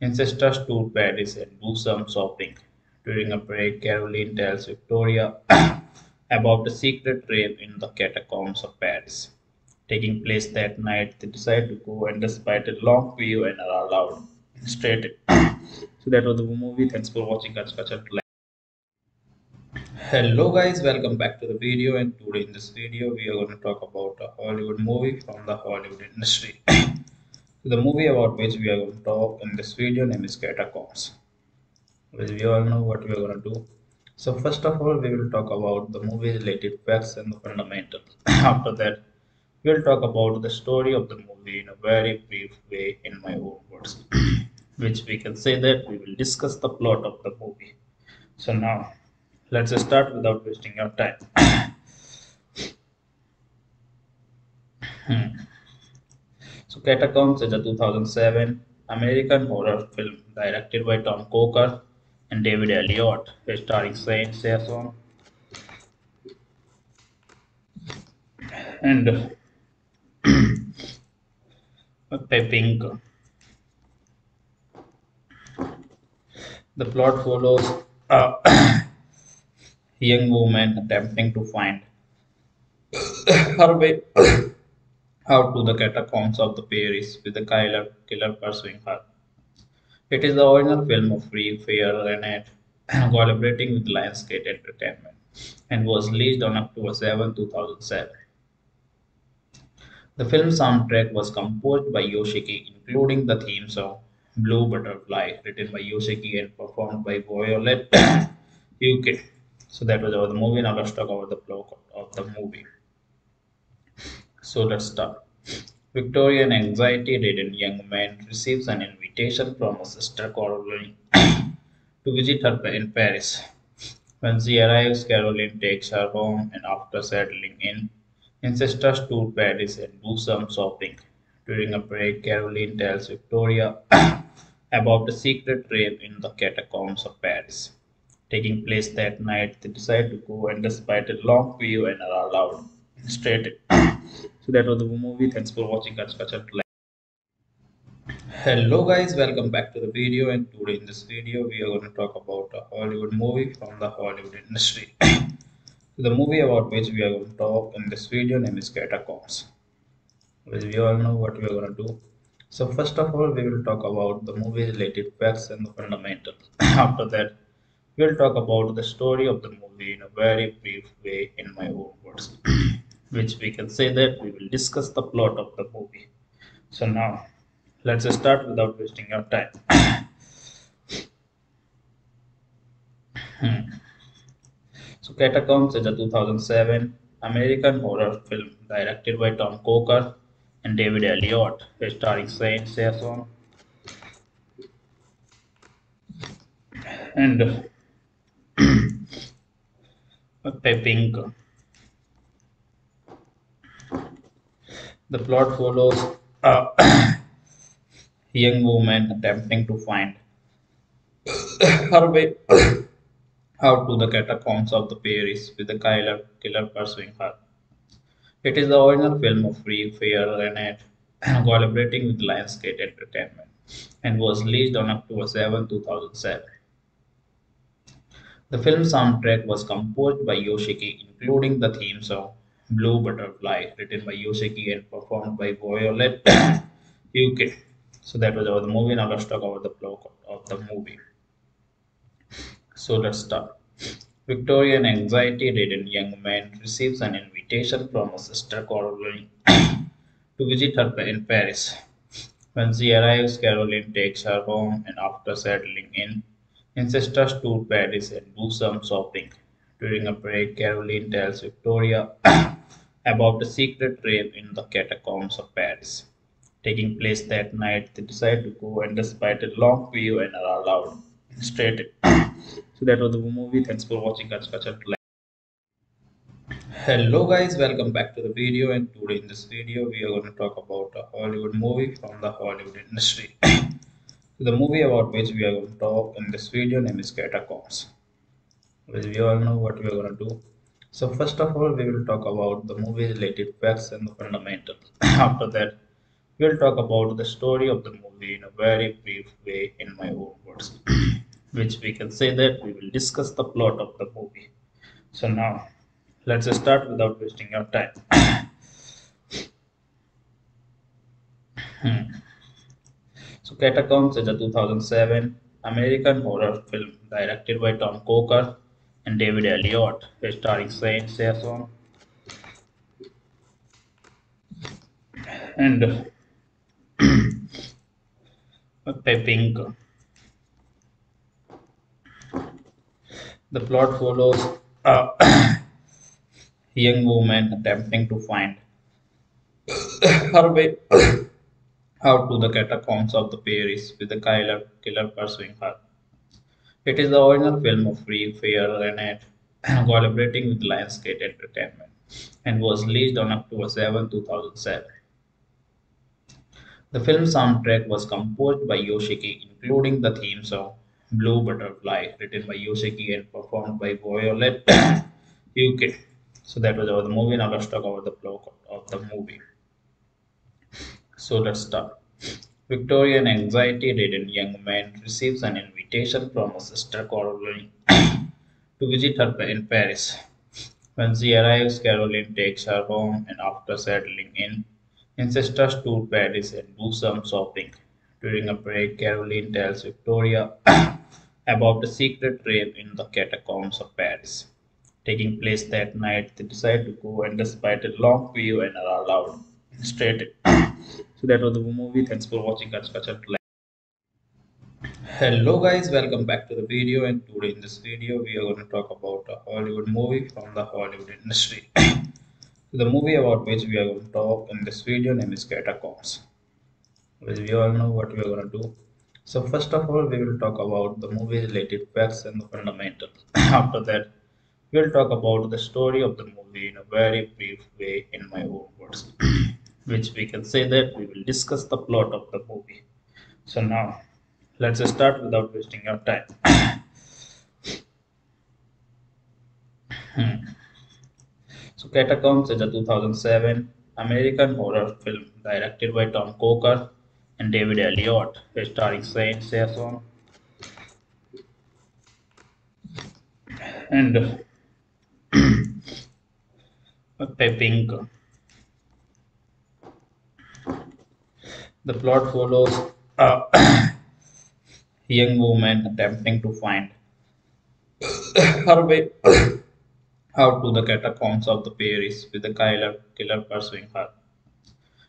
insists to Paris and do some shopping. During a break, Caroline tells Victoria about a secret rave in the catacombs of Paris. Taking place that night, they decide to go and despite a long queue and are allowed straight so that was the movie. Thanks for watching. Hello guys. Welcome back to the video. And today in this video we are going to talk about a hollywood movie from the hollywood industry. The movie about which we are going to talk in this video name is catacombs which we all know what we are going to do. So first of all we will talk about the movie related facts and the fundamentals. After that we'll talk about the story of the movie in a very brief way in my own words which we can say that we will discuss the plot of the movie. So now, let's start without wasting your time. hmm. So Catacombs is a 2007 American horror film directed by Tom Coker and David Elliott, starring Shannyn Sossamon and Pink. The plot follows a young woman attempting to find her way out to the catacombs of the Paris with the killer, killer pursuing her. It is the original film of Free Fair Renate collaborating with Lionsgate Entertainment and was released on October 7, 2007. The film soundtrack was composed by Yoshiki, including the theme song Blue Butterfly, written by Yoshiki and performed by Violet UK. So that was about the movie. Now let's talk about the plot of the movie. So let's start. Victorian anxiety-ridden young man receives an invitation from a sister Caroline to visit her in Paris. When she arrives, Caroline takes her home and after settling in, insists to Paris and do some shopping. During a break, Caroline tells Victoria about a secret rave in the catacombs of Paris. Taking place that night, they decide to go and despite a long queue and are allowed straight so that was the movie. Thanks for watching. Hello guys, welcome back to the video and today in this video we are going to talk about a Hollywood movie from the Hollywood industry. the movie about which we are going to talk in this video name is Catacombs. Which we all know what we are going to do so first of all, we will talk about the movie related facts and the fundamentals. After that, we'll talk about the story of the movie in a very brief way in my own words, which we can say that we will discuss the plot of the movie. So now, let's start without wasting your time. hmm. So Catacombs is a 2007 American horror film directed by Tom Coker and David Elliott, starring Saint and Pink. The plot follows a young woman attempting to find her way out to the catacombs of the Paris with the killer, killer pursuing her. It is the original film of Free Fair Renate collaborating with Lionsgate Entertainment and was released on October 7, 2007. The film soundtrack was composed by Yoshiki, including the themes of Blue Butterfly, written by Yoshiki and performed by Violet UK. So that was about the movie. Now let's talk about the plot of the movie. So let's start. Victorian anxiety-ridden young man receives an invitation from a sister Caroline to visit her in Paris. When she arrives, Caroline takes her home and after settling in, insists to Paris and do some shopping. During a break, Caroline tells Victoria about a secret rave in the catacombs of Paris. Taking place that night, they decide to go and despite a long queue and are allowed straight. So that was the movie. Thanks for watching. Hello guys, welcome back to the video and today in this video we are going to talk about a Hollywood movie from the Hollywood industry. the movie about which we are going to talk in this video name is Catacombs. As we all know what we are going to do. So first of all we will talk about the movie related facts and the fundamentals. After that we will talk about the story of the movie in a very brief way in my own words. which we can say that we will discuss the plot of the movie. So now let's start without wasting your time. Hmm. So Catacombs is a 2007 American horror film directed by Tom Coker and David Elliott, starring Shannyn Sossamon and Pink. The plot follows a young woman attempting to find her way out to the catacombs of the Paris with the killer, killer pursuing her. It is the original film of Free Fair Renate collaborating with Lionsgate Entertainment and was released on October 7, 2007. The film soundtrack was composed by Yoshiki, including the theme of Blue Butterfly, written by Yoshiki and performed by Violet UK. So that was about the movie. Now let's talk about the plot of the movie. So let's start. Victorian anxiety-ridden young man receives an invitation from a sister Caroline to visit her in Paris. When she arrives, Caroline takes her home and after settling in, insists to Paris and do some shopping. During a break, Caroline tells Victoria about a secret rave in the catacombs of Paris. Taking place that night, they decide to go and despite a long queue and are allowed straight so that was the movie. Thanks for watching. Hello guys, welcome back to the video and today in this video we are going to talk about a Hollywood movie from the Hollywood industry. the movie about which we are going to talk in this video name is Catacombs. As we all know what we are going to do so first of all, we will talk about the movie related facts and the fundamentals. After that, we'll talk about the story of the movie in a very brief way in my own words, which we can say that we will discuss the plot of the movie. So now, let's start without wasting your time. Hmm. So Catacombs is a 2007 American horror film directed by Tom Coker and David Elliott, starring Shannyn Sossamon and Pink. The plot follows a young woman attempting to find her way out to the catacombs of the Paris with the killer, killer pursuing her.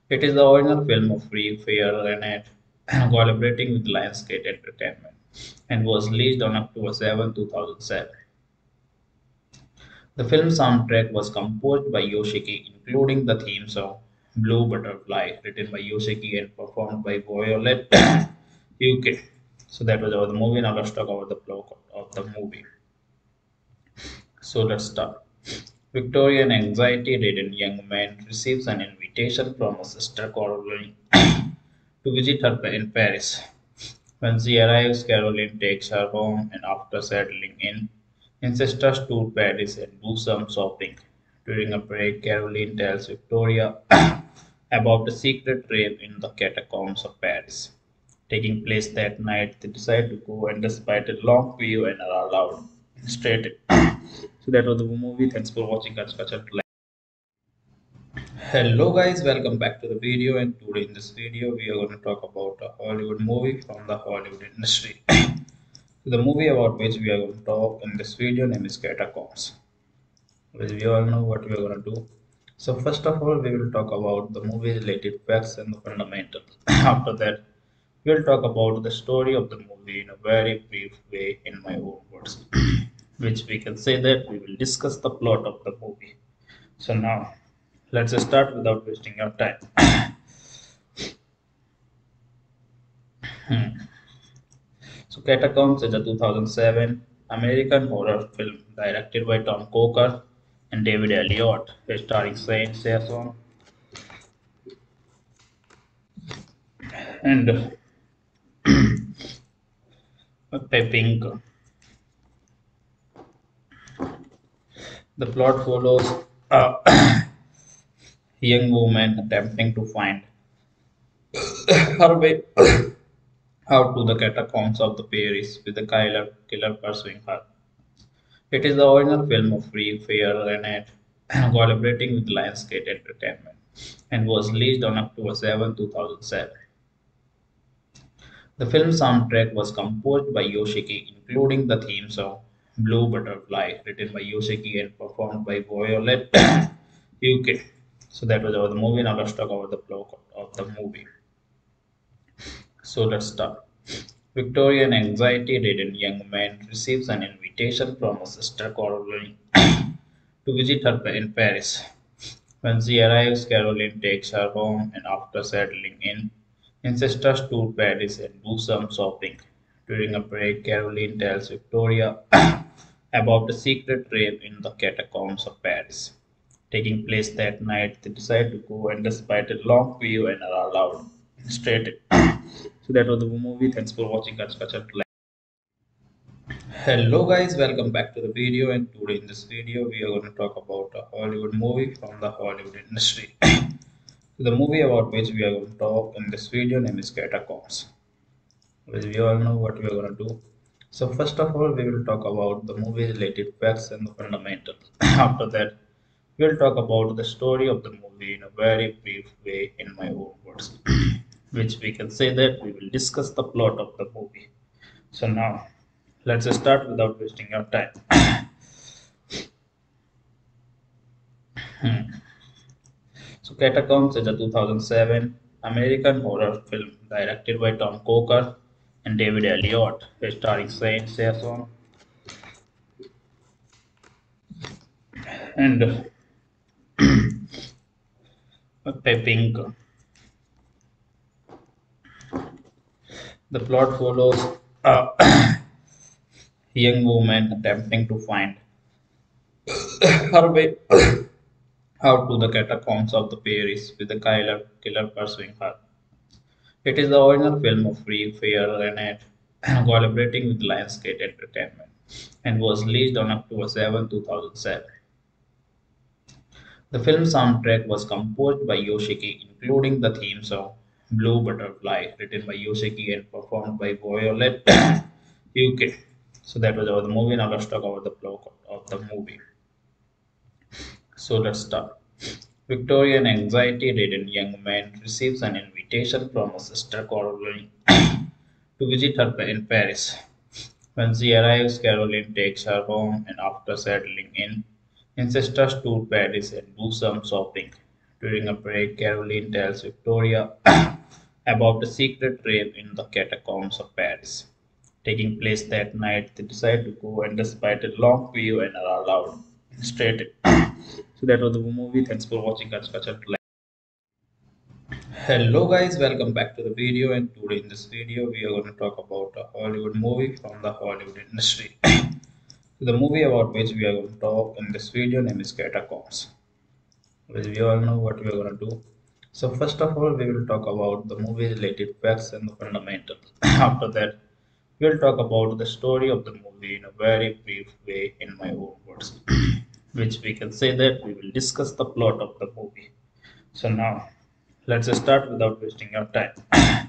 It is the original film of Free Fair Renate collaborating with Lionsgate Entertainment and was released on October 7, 2007. The film soundtrack was composed by Yoshiki, including the themes of Blue Butterfly, written by Yoshiki and performed by Violet UK. So that was about the movie. Now let's talk about the plot of the movie. So let's start. Victorian anxiety-ridden young man receives an invitation from sister Caroline to visit her in Paris. When she arrives, Caroline takes her home and after settling in, insists to Paris and do some shopping. During a break, Caroline tells Victoria about a secret rave in the catacombs of Paris. Taking place that night, they decide to go and despite a long queue and are allowed straight in. so that was the movie. Thanks for watching. Hello guys, welcome back to the video and today in this video we are going to talk about a Hollywood movie from the Hollywood industry. the movie about which we are going to talk in this video name is Catacombs. As we all know what we are going to do. So first of all we will talk about the movie related facts and the fundamentals. After that we'll talk about the story of the movie in a very brief way in my own words. which we can say that we will discuss the plot of the movie. So now let's start without wasting your time. hmm. So Catacombs is a 2007 American horror film directed by Tom Coker and David Elliott, starring Shannyn Sossamon and Pink. The plot follows a young woman attempting to find her way out to the catacombs of the Paris with the killer, killer pursuing her. It is the original film of Free Fair Renette collaborating with Lionsgate Entertainment and was released on October 7, 2007. The film soundtrack was composed by Yoshiki, including the theme song Blue Butterfly, written by Yoshiki and performed by Violet UK. So that was about the movie. Now let's talk about the plot of the movie. So let's start. Victorian anxiety-ridden young man receives an invitation from a sister Caroline to visit her in Paris. When she arrives, Caroline takes her home and after settling in, insists to Paris and do some shopping. During a break, Caroline tells Victoria about a secret rave in the catacombs of Paris. Taking place that night, they decide to go and despite a long queue and are allowed straight so that was the movie. Thanks for watching. Hello guys, welcome back to the video and today in this video we are going to talk about a Hollywood movie from the Hollywood industry. the movie about which we are going to talk in this video name is Catacombs. As we all know what we are going to do. So first of all we will talk about the movie related facts and the fundamentals. After that we'll talk about the story of the movie in a very brief way in my own words. which we can say that we will discuss the plot of the movie. So now let's start without wasting your time. hmm. So Catacombs is a 2007 American horror film directed by Tom Coker and David Elliott, starring Shannyn Sossamon and Pink. The plot follows a young woman attempting to find her way out to the catacombs of the Paris with the killer, killer pursuing her. It is the original film of Free Fair Renette collaborating with Lionsgate Entertainment and was released on October 7, 2007. The film soundtrack was composed by Yoshiki, including the theme song Blue Butterfly, written by Yoshiki and performed by Violet UK. So that was about the movie. Now let's talk about the plot of the movie. So let's start. Victorian anxiety-ridden young man receives an invitation from a sister Caroline to visit her in Paris. When she arrives, Caroline takes her home and after settling in, insists to Paris and do some shopping. During a break, Caroline tells Victoria about the secret rave in the catacombs of Paris. Taking place that night, they decide to go and despite a long queue and are allowed straight so that was the movie. Thanks for watching. Hello guys, welcome back to the video and today in this video we are going to talk about a Hollywood movie from the Hollywood industry. The movie about which we are going to talk in this video name is Catacombs. Which we all know what we are going to do. So first of all, we will talk about the movie related facts and the fundamentals. After that, we will talk about the story of the movie in a very brief way in my own words. which we can say that we will discuss the plot of the movie. So now, let's start without wasting your time.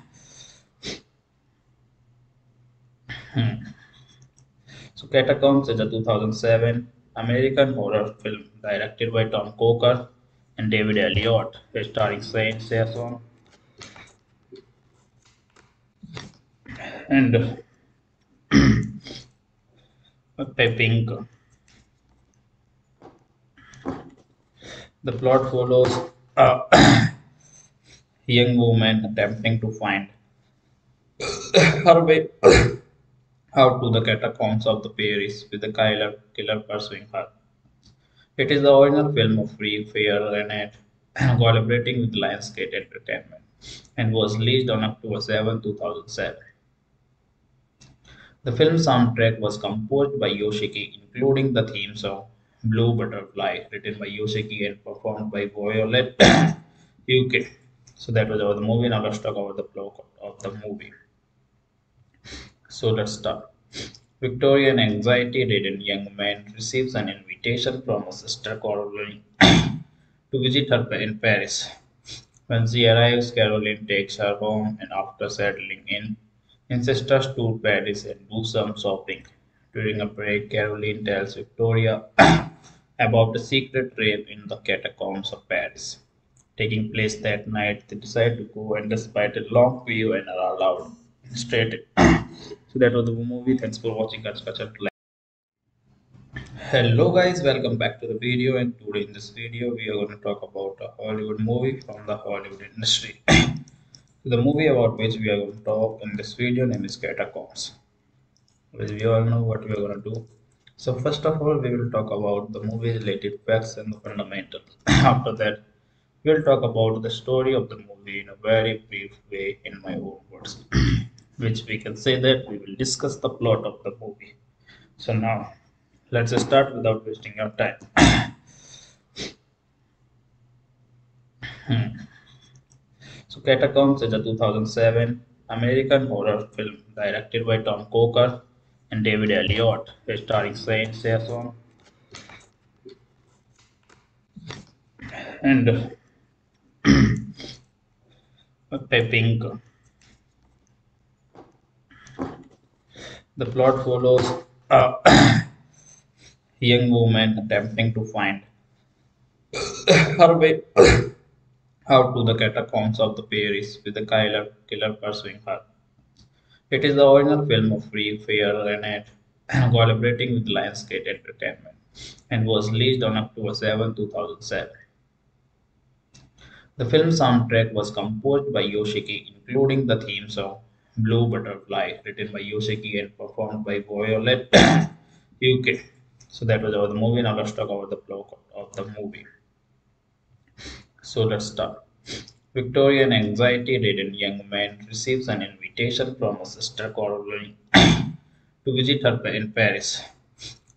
Hmm. So Catacombs is a 2007 American horror film directed by Tom Coker and David Elliott, starring Shannyn Sossamon and Pink. The plot follows a young woman attempting to find her way out to the catacombs of the Paris with the killer, killer pursuing her. It is the original film of Free Fair Renette collaborating with Lionsgate Entertainment and was released on October 7, 2007. The film soundtrack was composed by Yoshiki, including the themes of Blue Butterfly, written by Yoshiki and performed by Violet UK. So that was about the movie. Now let's talk about the plot of the movie. So let's start. Victorian anxiety-ridden young man receives an invitation from a sister Caroline to visit her in Paris. When she arrives, Caroline takes her home and after settling in, insists to tour Paris and do some shopping. During a break, Caroline tells Victoria about a secret rave in the catacombs of Paris. Taking place that night, they decide to go and despite a long queue and are allowed straight so that was the movie. Thanks for watching. Hello guys. Welcome back to the video. And today in this video we are going to talk about a hollywood movie from the hollywood industry. The movie about which we are going to talk in this video name is catacombs which we all know what we are going to do. So first of all we will talk about the movie related facts and the fundamentals after that we'll talk about the story of the movie in a very brief way in my own words which we can say that we will discuss the plot of the movie. So now, let's start without wasting your time. hmm. So Catacombs is a 2007 American horror film directed by Tom Coker and David Elliott, starring Shannyn Sossamon and Pink. The plot follows a young woman attempting to find her way out to the catacombs of the Paris with the killer, killer pursuing her. It is the original film of Free Fair Renette collaborating with Lionsgate Entertainment and was released on October 7, 2007. The film soundtrack was composed by Yoshiki, including the theme of Blue Butterfly, written by Yoshiki and performed by Violet UK. So that was about the movie. Now let's talk about the plot of the movie. So let's start. Victorian anxiety-ridden young man receives an invitation from a sister Caroline to visit her in Paris.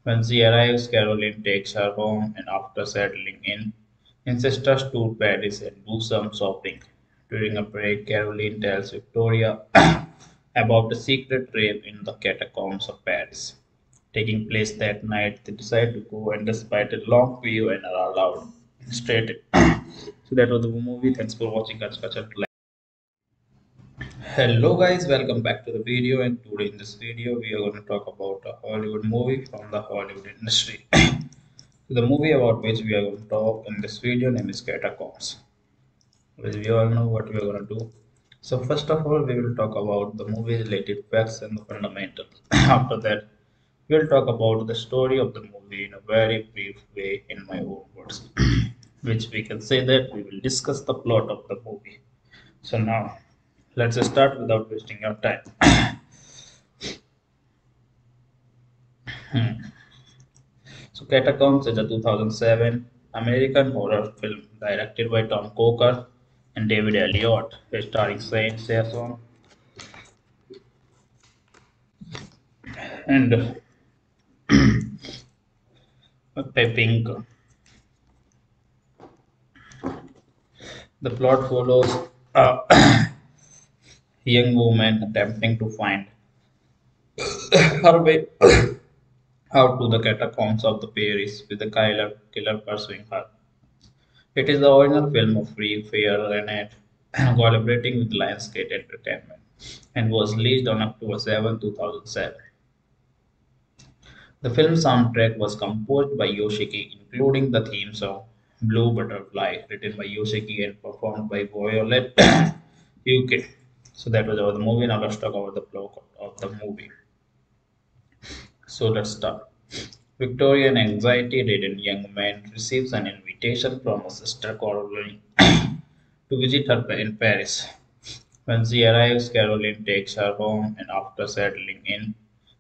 When she arrives, Caroline takes her home and after settling in, insists to Paris and do some shopping. During a break, Caroline tells Victoria about a secret rave in the catacombs of Paris. Taking place that night, they decide to go and despite a long queue and are allowed straight so that was the movie. Thanks for watching. Hello guys, welcome back to the video and today in this video we are going to talk about a Hollywood movie from the Hollywood industry. the movie about which we are going to talk in this video name is Catacombs. Which we all know what we are going to do so first of all, we will talk about the movie related facts and the fundamentals. After that, we'll talk about the story of the movie in a very brief way in my own words, which we can say that we will discuss the plot of the movie. So now, let's start without wasting your time. hmm. So Catacombs is a 2007 American horror film directed by Tom Coker and David Elliott, starring Shannyn Sossamon and Pink. The plot follows a young woman attempting to find her way out to the catacombs of the Paris with the killer, killer pursuing her. It is the original film of Free Fair Renate collaborating with Lionsgate Entertainment and was released on October 7, 2007. The film soundtrack was composed by Yoshiki, including the theme song Blue Butterfly, written by Yoshiki and performed by Violet UK. So that was about the movie. Now let's talk about the plot of the movie. So let's start. Victorian anxiety-ridden young man receives an invitation from her sister Caroline to visit her in Paris. When she arrives, Caroline takes her home and after settling in,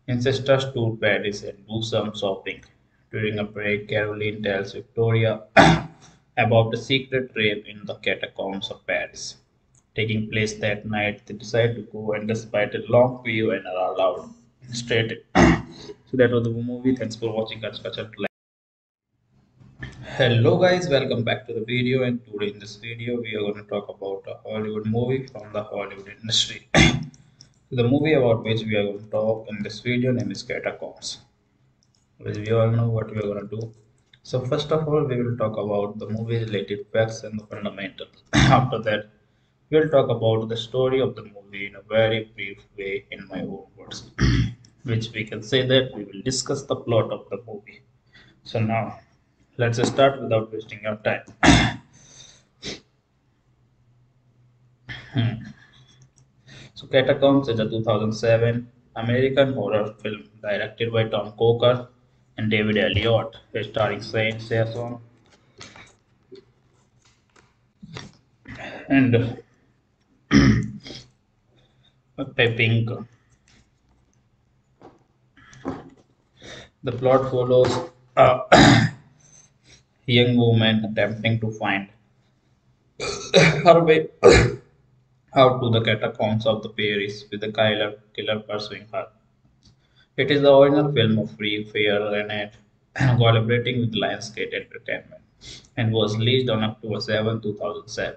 insists to Paris and do some shopping. During a break, Caroline tells Victoria about a secret rave in the catacombs of Paris. Taking place that night, they decide to go and despite a long queue and are allowed straight in. So that was the movie. Thanks for watching. Hello guys, welcome back to the video and today in this video we are going to talk about a Hollywood movie from the Hollywood industry. the movie about which we are going to talk in this video name is Catacombs. Which we all know what we are going to do. So first of all we will talk about the movie related facts and the fundamentals. After that we will talk about the story of the movie in a very brief way in my own words. which we can say that we will discuss the plot of the movie. So now let's start without wasting your time. hmm. So Catacombs is a 2007 American horror film directed by Tom Coker and David Elliott, starring Shannyn Sossamon and Pink. The plot follows a young woman attempting to find her way out to the catacombs of the Paris with the killer, killer pursuing her. It is the original film of Free Fair Renate collaborating with Lionsgate Entertainment and was released on October 7, 2007.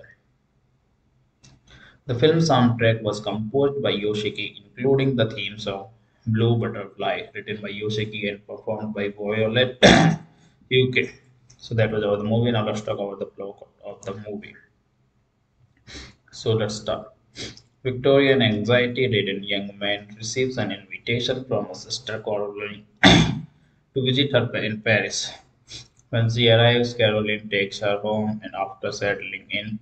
The film soundtrack was composed by Yoshiki, including the theme song Blue Butterfly, written by Yoshiki and performed by Violet UK. So that was about the movie. Now let's talk about the plot of the movie. So let's start. Victorian anxiety-ridden young man receives an invitation from his sister Caroline to visit her in Paris. When she arrives, Caroline takes her home and after settling in,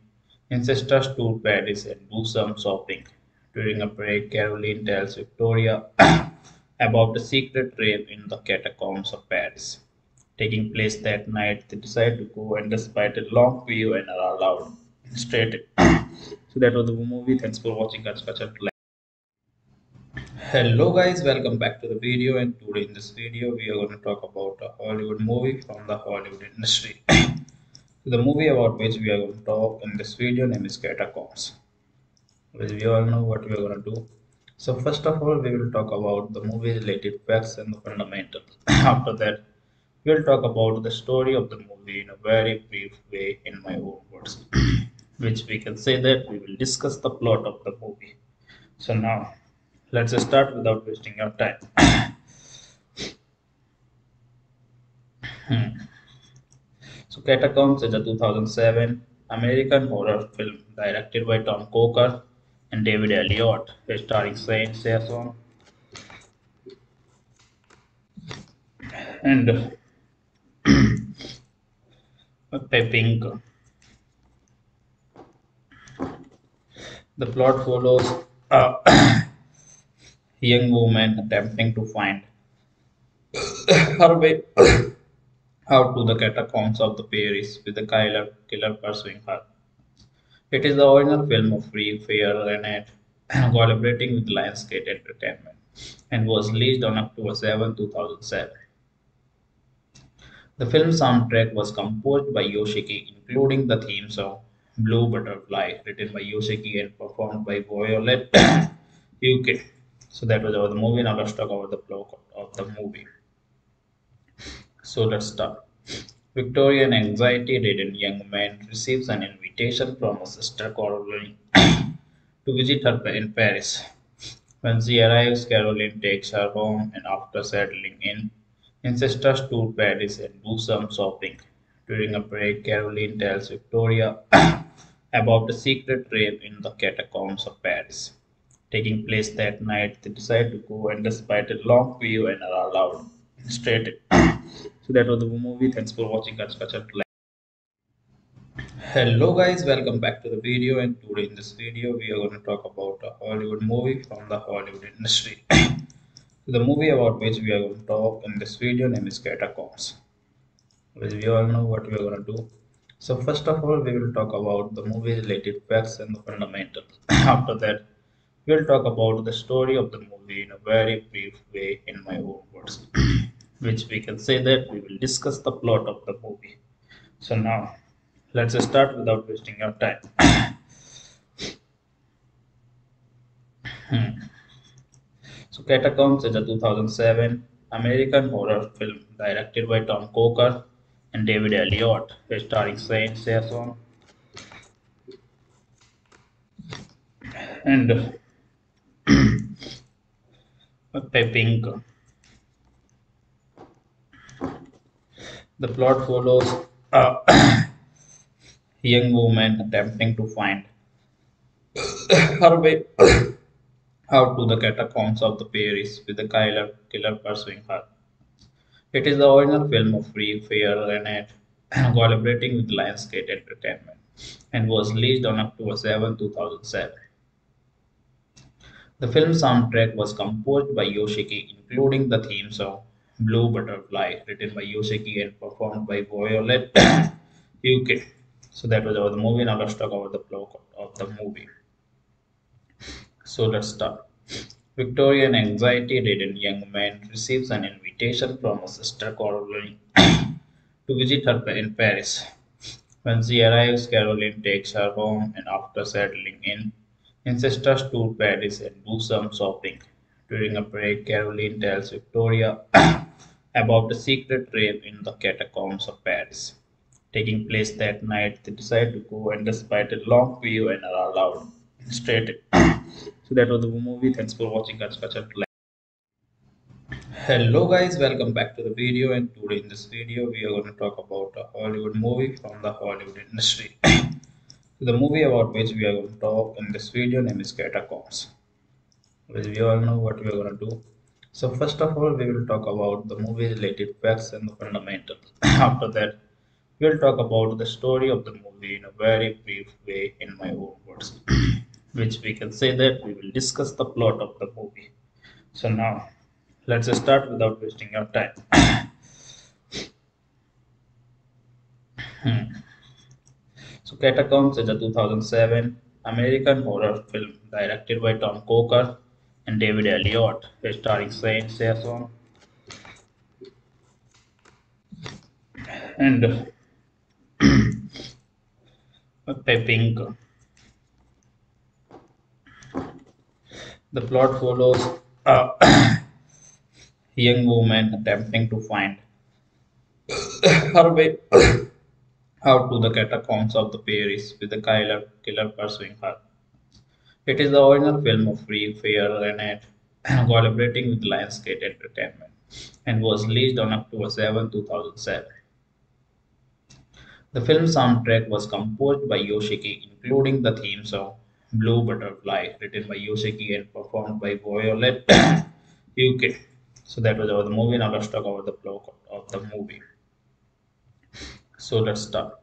insists to Paris and do some shopping. During a break, Caroline tells Victoria about a secret rave in the catacombs of Paris. Taking place that night, they decide to go and despite a long queue and are allowed straight so that was the movie. Thanks for watching. Hello guys, welcome back to the video and today in this video we are going to talk about a Hollywood movie from the Hollywood industry. the movie about which we are going to talk in this video name is Catacombs. Which we all know what we are going to do. So first of all we will talk about the movie related facts and the fundamentals. After that we will talk about the story of the movie in a very brief way in my own words. which we can say that we will discuss the plot of the movie. So now let's start without wasting your time. hmm. So Catacombs is a 2007 American horror film directed by Tom Coker and David Elliott, starring Shannyn Sossamon and uh, Pink. The plot follows a young woman attempting to find her way out to the catacombs of the Paris with the killer, killer pursuing her. It is the original film of Free Fair Renate collaborating with Lionsgate Entertainment and was released on October 7, 2007. The film soundtrack was composed by Yoshiki, including the theme song Blue Butterfly, written by Yoshiki and performed by Violet UK. So that was about the movie. Now let's talk about the plot of the movie. So let's start. Victorian anxiety-ridden young man receives an invitation from his sister Caroline to visit her in Paris. When she arrives, Caroline takes her home and after settling in, insists to Paris and do some shopping. During a break, Caroline tells Victoria about a secret rave in the catacombs of Paris. Taking place that night, they decide to go and despite a long queue and are allowed straight so that was the movie. Thanks for watching. Catch, catch, Hello guys, welcome back to the video and today in this video we are going to talk about a Hollywood movie from the Hollywood industry. the movie about which we are going to talk in this video name is Catacombs. Which we all know what we are going to do. So first of all we will talk about the movie related facts and the fundamentals. After that we will talk about the story of the movie in a very brief way in my own words. which we can say that we will discuss the plot of the movie. So now let's start without wasting your time hmm. so catacombs is a 2007 american horror film directed by tom coker and david elliott starring Shannyn Sossamon and Pink. The plot follows uh, young woman attempting to find her way out to the catacombs of the Paris with the killer, killer pursuing her. It is the original film of Free Fair Renate collaborating with Lionsgate Entertainment and was released on October 7, 2007. The film soundtrack was composed by Yoshiki, including the theme song Blue Butterfly, written by Yoshiki and performed by Violet UK. So that was about the movie. Now let's talk about the plot of the movie. So let's start. Victorian anxiety-ridden young man receives an invitation from his sister Caroline to visit her in Paris. When she arrives, Caroline takes her home and after settling in, insists to Paris and do some shopping. During a break, Caroline tells Victoria about a secret rave in the catacombs of Paris taking place that night, they decide to go and despite a long queue and are allowed straight so that was the movie. Thanks for watching. Hello guys, welcome back to the video and today in this video we are going to talk about a Hollywood movie from the Hollywood industry. the movie about which we are going to talk in this video name is Catacombs. Which we all know what we are going to do. So first of all we will talk about the movie related facts and the fundamentals. After that We'll talk about the story of the movie in a very brief way in my own words, which we can say that we will discuss the plot of the movie. So now, let's start without wasting your time. hmm. So Catacombs is a 2007 American horror film directed by Tom Coker and David Elliott, starring Shannyn Sossamon and Pink. The plot follows a young woman attempting to find her way out to the catacombs of the Paris with the killer, killer pursuing her. It is the original film of Free Fair Renate collaborating with Lionsgate Entertainment and was released on October 7, 2007. The film soundtrack was composed by Yoshiki, including the theme song Blue Butterfly, written by Yoshiki and performed by Violet UK. So that was about the movie. Now let's talk about the plot of the movie. So let's start.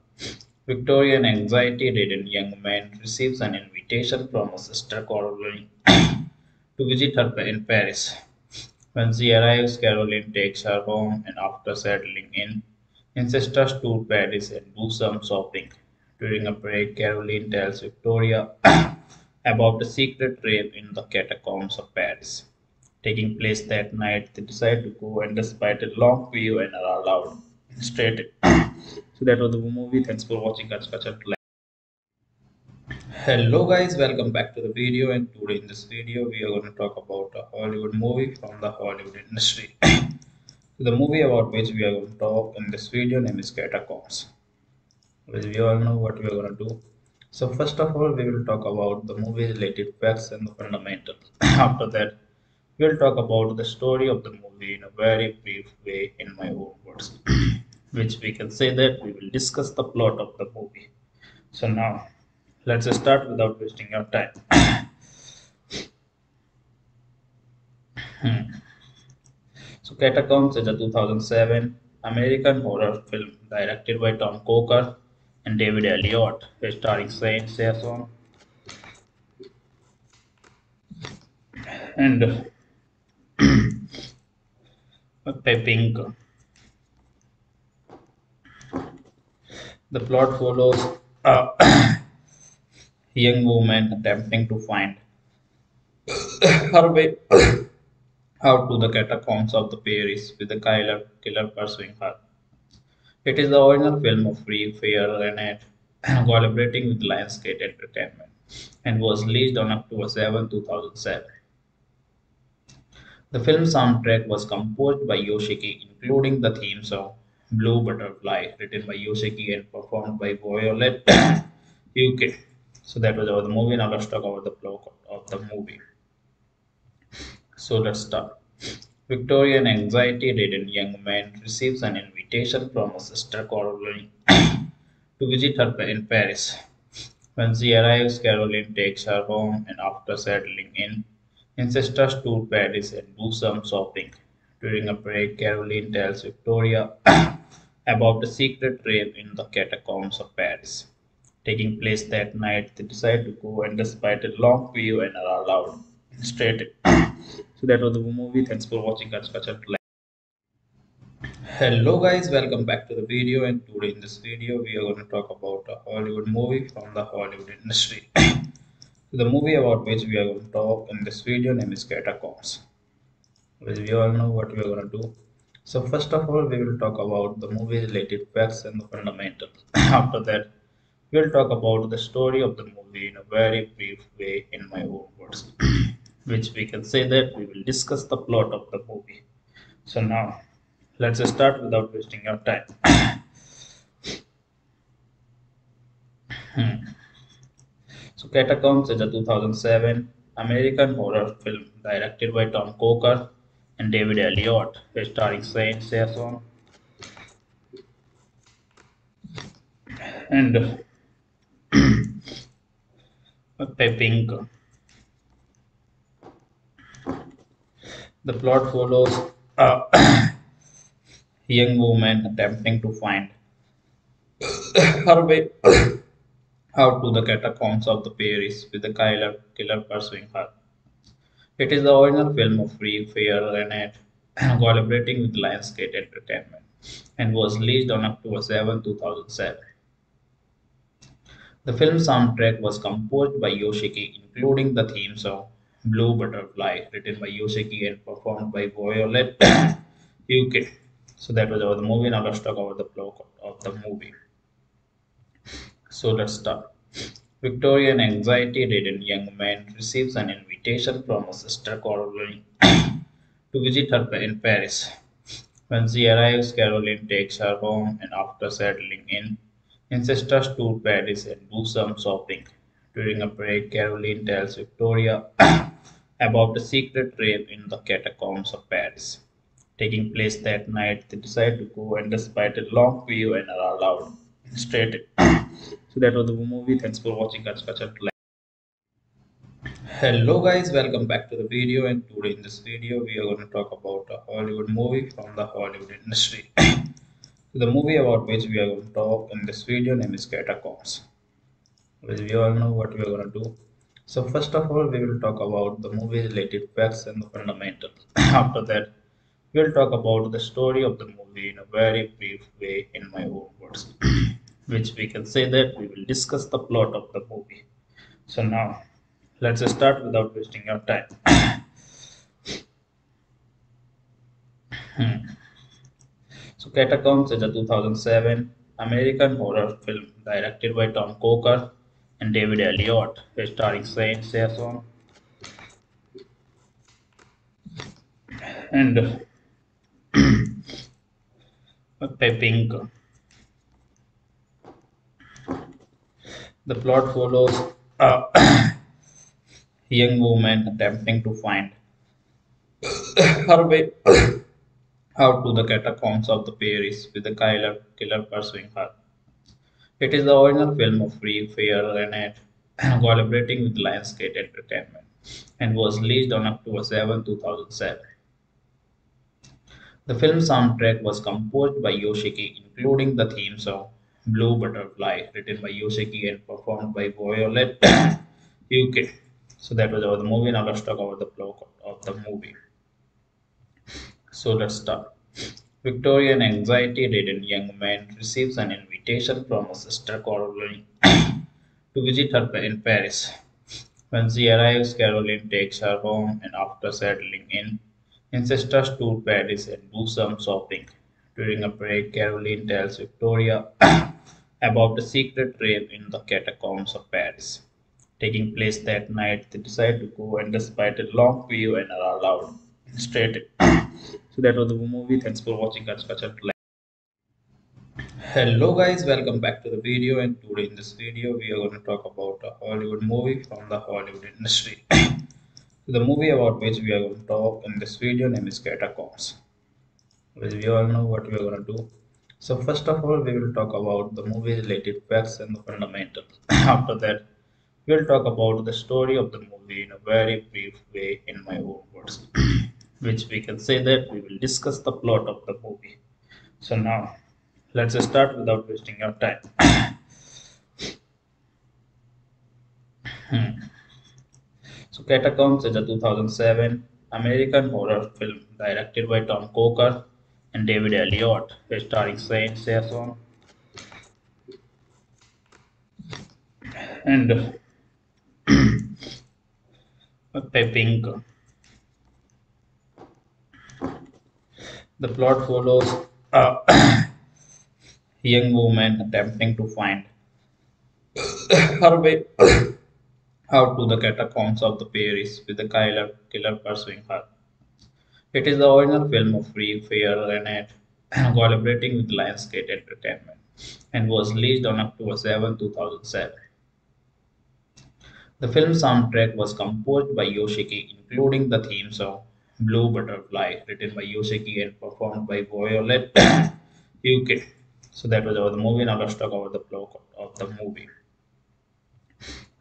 Victorian anxiety-ridden young man receives an invitation from his sister Caroline to visit her in Paris. When she arrives, Caroline takes her home and after settling in, Ancestors tour Paris and do some shopping. During a break, Caroline tells Victoria about a secret rave in the catacombs of Paris. Taking place that night, they decide to go and despite a long queue and are allowed straight so that was the movie. Thanks for watching. Hello guys, welcome back to the video and today in this video we are going to talk about a Hollywood movie from the Hollywood industry. The movie about which we are going to talk in this video name is Catacombs, which we all know what we are going to do. So first of all, we will talk about the movie related facts and the fundamentals. After that, we will talk about the story of the movie in a very brief way in my own words, which we can say that we will discuss the plot of the movie. So now, let's start without wasting your time. Hmm. So Catacombs is a 2007 American horror film directed by Tom Coker and David Elliott, starring Shannyn Sossamon and Pink. The plot follows a young woman attempting to find her way out to the catacombs of the Paris with the killer, killer pursuing her. It is the original film of Free Fair Renate collaborating with Lionsgate Entertainment and was released on October 7, 2007. The film soundtrack was composed by Yoshiki, including the themes of Blue Butterfly, written by Yoshiki and performed by Violet UK. So that was about the movie. Now let's talk about the plot of the movie. So let's start. Victorian anxiety-ridden young man receives an invitation from his sister Caroline to visit her in Paris. When she arrives, Caroline takes her home and after settling in, insists her to Paris and do some shopping. During a break, Caroline tells Victoria about a secret rave in the catacombs of Paris. Taking place that night, they decide to go and despite a long queue and are allowed straight in. So that was the movie. Thanks for watching. Hello guys, welcome back to the video and today in this video we are going to talk about a Hollywood movie from the Hollywood industry. the movie about which we are going to talk in this video name is Catacombs. Which we all know what we are going to do. So first of all we will talk about the movie related facts and the fundamentals. After that we will talk about the story of the movie in a very brief way in my own words. which we can say that we will discuss the plot of the movie. So now let's start without wasting your time. Hmm. So Catacombs is a 2007 American horror film directed by Tom Coker and David Elliott, starring Shannyn Sossamon and Pink. The plot follows a young woman attempting to find her way out to the catacombs of the Paris with the killer, killer pursuing her. It is the original film of Free Fair Renate collaborating with Lionsgate Entertainment and was released on October 7, 2007. The film soundtrack was composed by Yoshiki, including the theme of Blue Butterfly, written by Yoshiki and performed by Violet UK. So that was about the movie. Now let's talk about the plot of the movie. So let's start. Victorian anxiety-ridden young man receives an invitation from his sister Caroline to visit her in Paris. When she arrives, Caroline takes her home and after settling in, insists her to Paris and do some shopping. During a break, Caroline tells Victoria about a secret rave in the catacombs of Paris. Taking place that night, they decide to go and despite a long queue and are allowed straight so that was the movie. Thanks for watching. Hello guys, welcome back to the video and today in this video we are going to talk about a Hollywood movie from the Hollywood industry. the movie about which we are going to talk in this video name is Catacombs. Which we all know what we are going to do. So first of all, we will talk about the movie related facts and the fundamentals. After that, we will talk about the story of the movie in a very brief way in my own words, which we can say that we will discuss the plot of the movie. So now, let's start without wasting your time. Hmm. So Catacombs is a 2007 American horror film directed by Tom Coker and David Elliott, starring Shannyn Sossamon and Pink. The plot follows a young woman attempting to find her way out to the catacombs of the Paris with the killer, killer pursuing her. It is the original film of Free Fair Renate collaborating with Lionsgate Entertainment and was released on October 7, 2007. The film soundtrack was composed by Yoshiki, including the themes of Blue Butterfly, written by Yoshiki and performed by Violet UK. So that was about the movie. Now let's talk about the plot of the movie. So let's start. Victorian anxiety-ridden young man receives an invitation from a sister Caroline to visit her in Paris. When she arrives, Caroline takes her home and after settling in, insists to Paris and do some shopping. During a break, Caroline tells Victoria about a secret rave in the catacombs of Paris. Taking place that night, they decide to go and despite a long queue and are allowed straight so that was the movie. Thanks for watching. Hello guys. Welcome back to the video. And today in this video we are going to talk about a hollywood movie from the hollywood industry. The movie about which we are going to talk in this video name is catacombs as we all know what we are going to do. So first of all we will talk about the movie related facts and the fundamentals after that we'll talk about the story of the movie in a very brief way in my own words which we can say that we will discuss the plot of the movie. So now let's start without wasting your time. hmm. So Catacombs is a 2007 American horror film directed by Tom Coker and David Elliott, starring Shannyn Sossamon and Pink. The plot follows a young woman attempting to find her way out to the catacombs of the Paris with the killer, killer pursuing her. It is the original film of Free Fair Renate collaborating with Lionsgate Entertainment and was released on October 7, 2007. The film soundtrack was composed by Yoshiki, including the theme of Blue Butterfly, written by Yoshiki and performed by Violet UK. So that was about the movie. Now let's talk about the plot of the movie.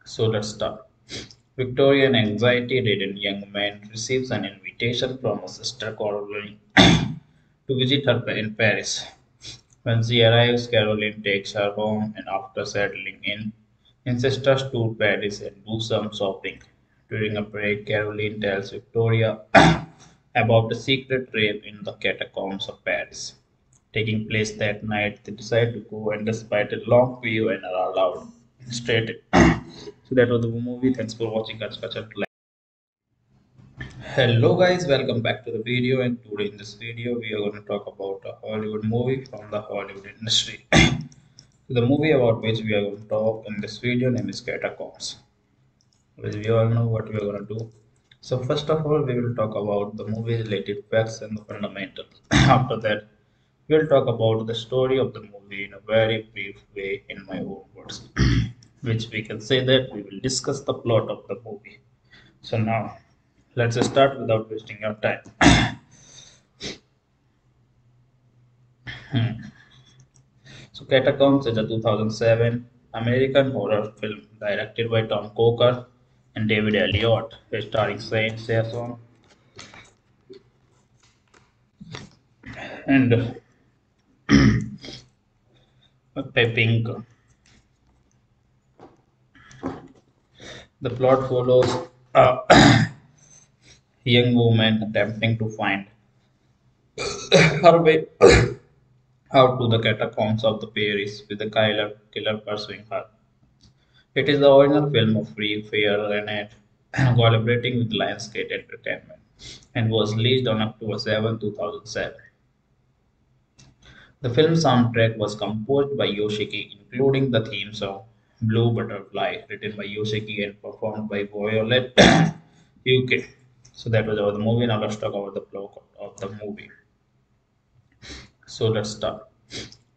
So let's start. Victorian anxiety-ridden young man receives an invitation from a sister Caroline to visit her in Paris. When she arrives, Caroline takes her home and after settling in, insists to Paris and do some shopping. During a break, Caroline tells Victoria about a secret rave in the catacombs of Paris. Taking place that night, they decide to go and despite a long queue and are allowed straight so that was the movie. Thanks for watching. Hello guys, welcome back to the video and today in this video we are going to talk about a Hollywood movie from the Hollywood industry. the movie about which we are going to talk in this video name is Catacombs. As we all know what we are going to do so first of all, we will talk about the movie related facts and the fundamentals. After that, we'll talk about the story of the movie in a very brief way in my own words, which we can say that we will discuss the plot of the movie. So now, let's start without wasting your time. hmm. So Catacombs is a 2007 American horror film directed by Tom Coker and David Elliott, historic Saison and Pink. The plot follows a young woman attempting to find her way out to the catacombs of the Paris with the killer, killer pursuing her. It is the original film of Free Fair Renate collaborating with Lionsgate Entertainment and was released on October 7, 2007. The film soundtrack was composed by Yoshiki, including the themes of Blue Butterfly, written by Yoshiki and performed by Violet UK. So that was about the movie. Now let's talk about the plot of the movie. So let's start.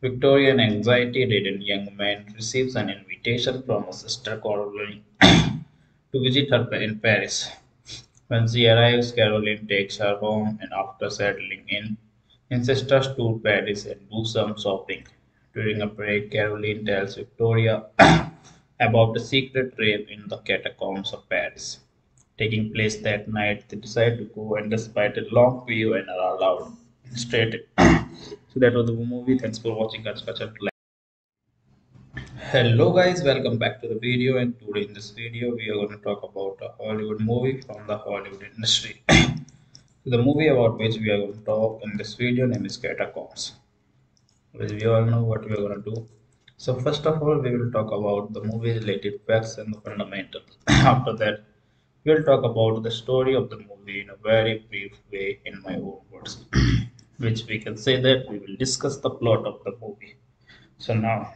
Victorian anxiety-ridden young man receives an invitation from his sister Caroline to visit her in Paris. When she arrives, Caroline takes her home and after settling in, insists to Paris and do some shopping. During a break, Caroline tells Victoria about a secret rave in the catacombs of Paris. Taking place that night, they decide to go and despite a long queue and are allowed straight in. so that was the movie. Thanks for watching. Hello guys, welcome back to the video and today in this video we are going to talk about a Hollywood movie from the Hollywood industry. the movie about which we are going to talk in this video name is Catacombs. As we all know what we are going to do. So first of all we will talk about the movie related facts and the fundamentals. After that we will talk about the story of the movie in a very brief way in my own words. which we can say that we will discuss the plot of the movie. So now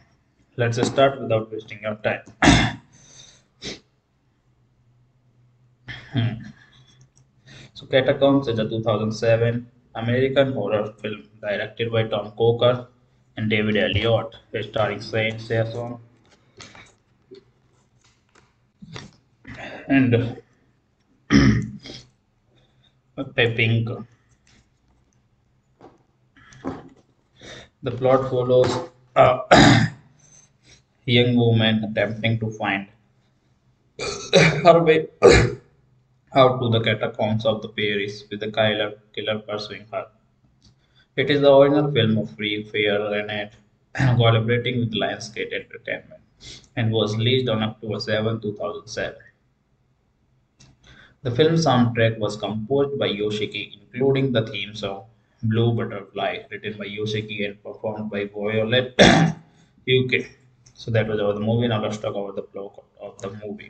let's start without wasting your time hmm. so catacombs is a 2007 american horror film directed by tom coker and david elliott starring Shannyn Sossamon and Pink. The plot follows uh, young woman attempting to find her way out to the catacombs of the Paris with the killer, killer pursuing her. It is the original film of Free Fair Renate collaborating with Lionsgate Entertainment and was released on October 7, 2007. The film soundtrack was composed by Yoshiki, including the themes of Blue Butterfly, written by Yoshiki and performed by Violet UK. So that was about the movie. Now let's talk about the plot of the movie.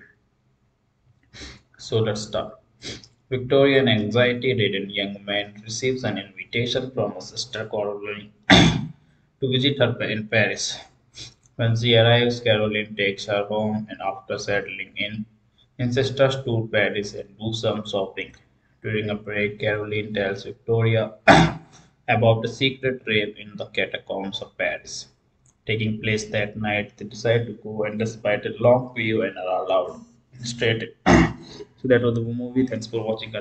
So let's start. Victorian anxiety-ridden young man receives an invitation from his sister Caroline to visit her in Paris. When she arrives, Caroline takes her home and after settling in, insists to tour Paris and do some shopping. During a break, Caroline tells Victoria about a secret rave in the catacombs of Paris taking place that night, they decide to go and despite a long queue and are allowed straight so that was the movie. Thanks for watching.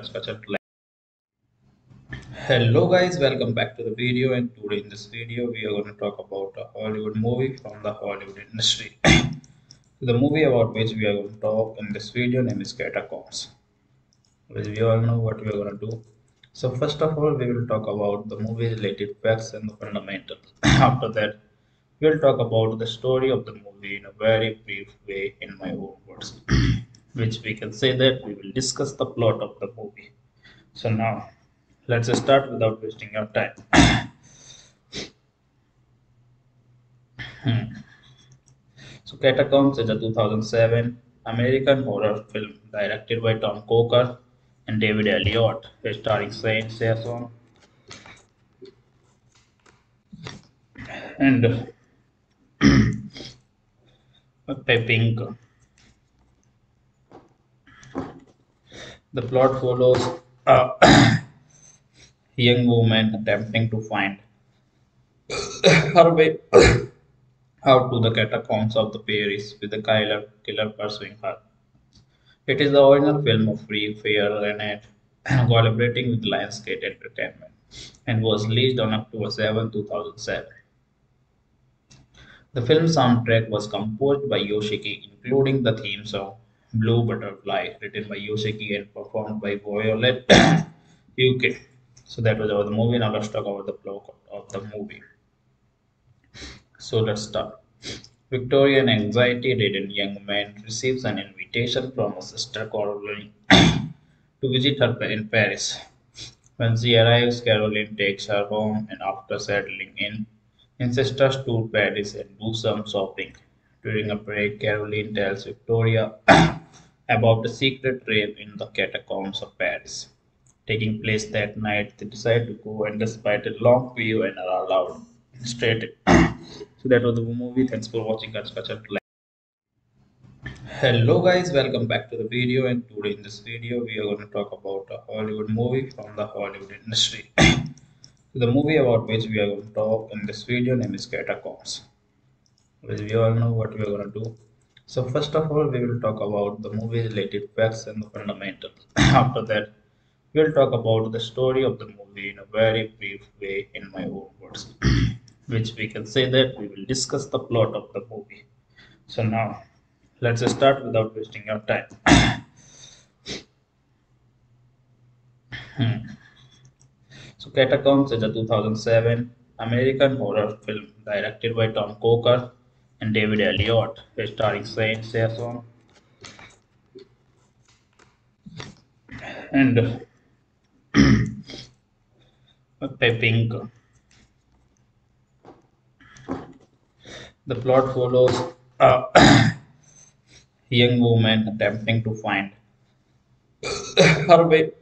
Hello guys, welcome back to the video and today in this video we are going to talk about a Hollywood movie from the Hollywood industry. the movie about which we are going to talk in this video name is Catacombs. As we all know what we are going to do. So first of all we will talk about the movie related facts and the fundamentals. After that we'll talk about the story of the movie in a very brief way in my own words which we can say that we will discuss the plot of the movie so now let's start without wasting your time hmm. so catacombs is a 2007 american horror film directed by tom coker and david elliott starring Shannyn Sossamon and Pink. The plot follows a young woman attempting to find her way out to the catacombs of the Paris with the killer, killer pursuing her. It is the original film of Free Fair Renate collaborating with Lionsgate Entertainment and was released on October 7, 2007. The film soundtrack was composed by Yoshiki, including the themes of Blue Butterfly, written by Yoshiki and performed by Violet UK. So that was about the movie. Now let's talk about the plot of the movie. So let's start. Victorian anxiety-ridden young man receives an invitation from his sister Caroline to visit her in Paris. When she arrives, Caroline takes her home and after settling in, Insists to Paris and do some shopping. During a break, Caroline tells Victoria about a secret rave in the catacombs of Paris. Taking place that night, they decide to go and despite a long queue and are allowed straight so that was the movie. Thanks for watching. Hello guys, welcome back to the video and today in this video we are going to talk about a Hollywood movie from the Hollywood industry. The movie about which we are going to talk in this video name is Catacombs. Which we all know what we are going to do. So first of all, we will talk about the movie related facts and the fundamentals. After that, we'll talk about the story of the movie in a very brief way in my own words. which we can say that we will discuss the plot of the movie. So now, let's start without wasting your time. Hmm. Catacombs is a 2007 American horror film directed by Tom Coker and David Elliott, starring Shannyn Sossamon and Pink. The plot follows a young woman attempting to find her way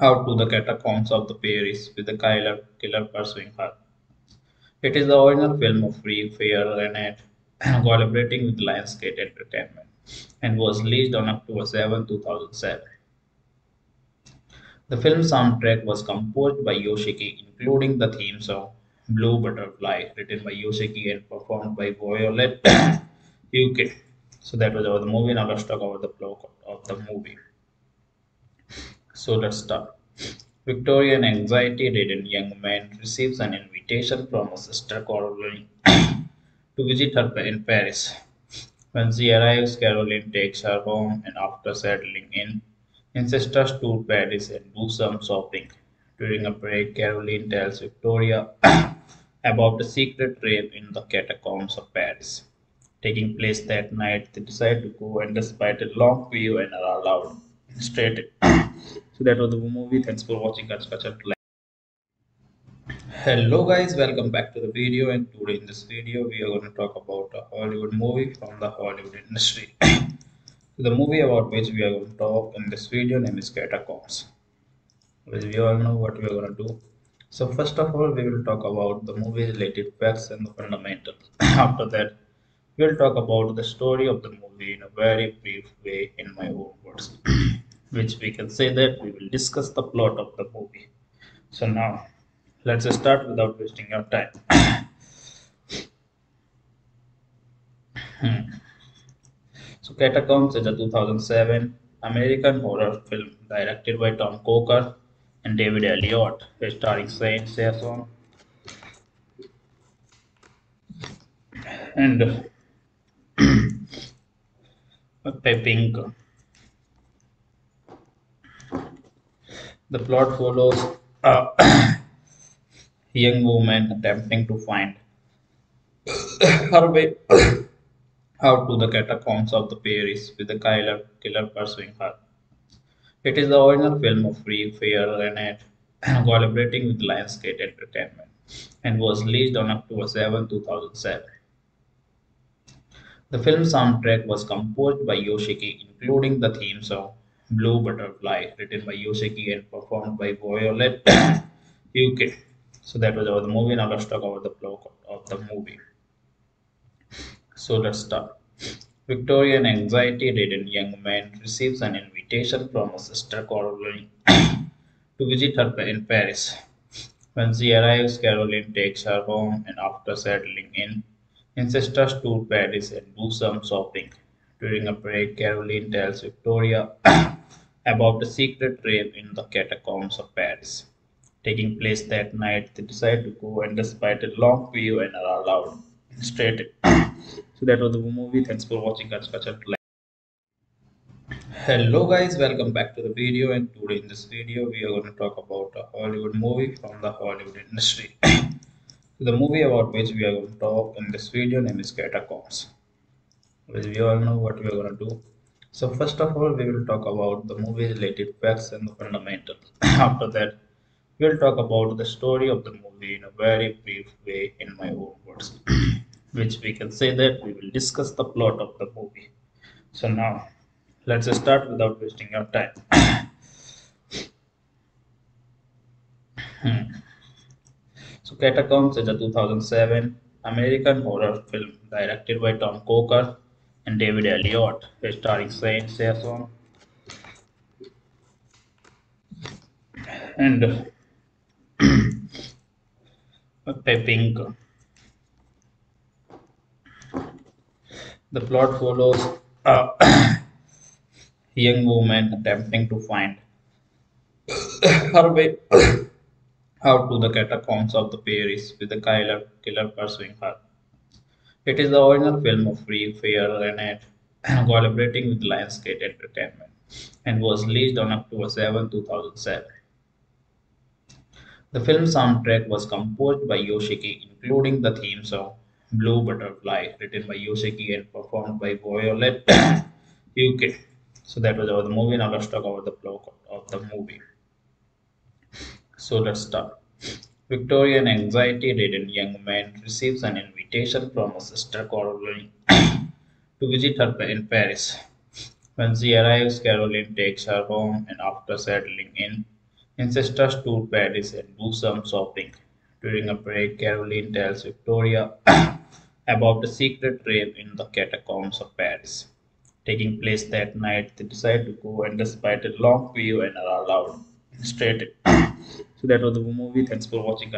out to the catacombs of the Paris with the killer, killer pursuing her. It is the original film of Free Fair Renate collaborating with Lionsgate Entertainment and was released on October 7, 2007. The film soundtrack was composed by Yoshiki, including the theme song Blue Butterfly, written by Yoshiki and performed by Violet UK. So that was about the movie. Now let's talk about the plot of the movie. So let's start. Victorian anxiety-ridden young man receives an invitation from a sister Caroline to visit her in Paris. When she arrives, Caroline takes her home and after settling in, insists to Paris and do some shopping. During a break, Caroline tells Victoria about a secret rave in the catacombs of Paris. Taking place that night, they decide to go and despite a long queue and are allowed straight so that was the movie. Thanks for watching. Hello guys. Welcome back to the video. And today in this video we are going to talk about a hollywood movie from the hollywood industry. The movie about which we are going to talk in this video name is catacombs which we all know what we are going to do. So first of all we will talk about the movie related facts and the fundamentals. After that we'll talk about the story of the movie in a very brief way in my own words which we can say that we will discuss the plot of the movie. So now let's start without wasting your time. hmm. So Catacombs is a 2007 American horror film directed by Tom Coker and David Elliott, starring Shannyn Sossamon and Pink. The plot follows a young woman attempting to find her way out to the catacombs of the Paris with the killer, killer pursuing her. It is the original film of Free Fair Renate collaborating with Lionsgate Entertainment and was released on October 7, 2007. The film soundtrack was composed by Yoshiki, including the theme song Blue Butterfly, written by Yoshiki and performed by Violet UK. So that was about the movie. Now let's talk about the plot of the movie. So let's start. Victorian anxiety-ridden young man receives an invitation from a sister Caroline to visit her in Paris. When she arrives, Caroline takes her home and after settling in, insists to Paris and do some shopping. During a break, Caroline tells Victoria about a secret rave in the catacombs of Paris. Taking place that night, they decide to go and despite a long queue and are allowed straight so that was the movie. Thanks for watching. Hello guys, welcome back to the video and today in this video we are going to talk about a Hollywood movie from the Hollywood industry. the movie about which we are going to talk in this video name is Catacombs. Which we all know what we are going to do so first of all, we will talk about the movie related facts and the fundamentals. After that, we'll talk about the story of the movie in a very brief way in my own words, which we can say that we will discuss the plot of the movie. So now, let's start without wasting your time. hmm. So Catacombs is a 2007 American horror film directed by Tom Coker and David Elliott, starring Shannyn Sossamon and Pink. The plot follows a young woman attempting to find her way out to the catacombs of the Paris with the killer, killer pursuing her. It is the original film of Free Fair Renate collaborating with Lionsgate Entertainment and was released on October 7, 2007. The film soundtrack was composed by Yoshiki, including the themes of Blue Butterfly, written by Yoshiki and performed by Violet UK. So that was about the movie. Now let's talk about the plot of the movie. So let's start. Victorian anxiety-ridden young man receives an invitation from a sister Caroline to visit her in Paris. When she arrives, Caroline takes her home and after settling in, insists to Paris and do some shopping. During a break, Caroline tells Victoria about a secret rave in the catacombs of Paris. Taking place that night, they decide to go and despite a long queue and are allowed straight. So that was the movie. Thanks for watching.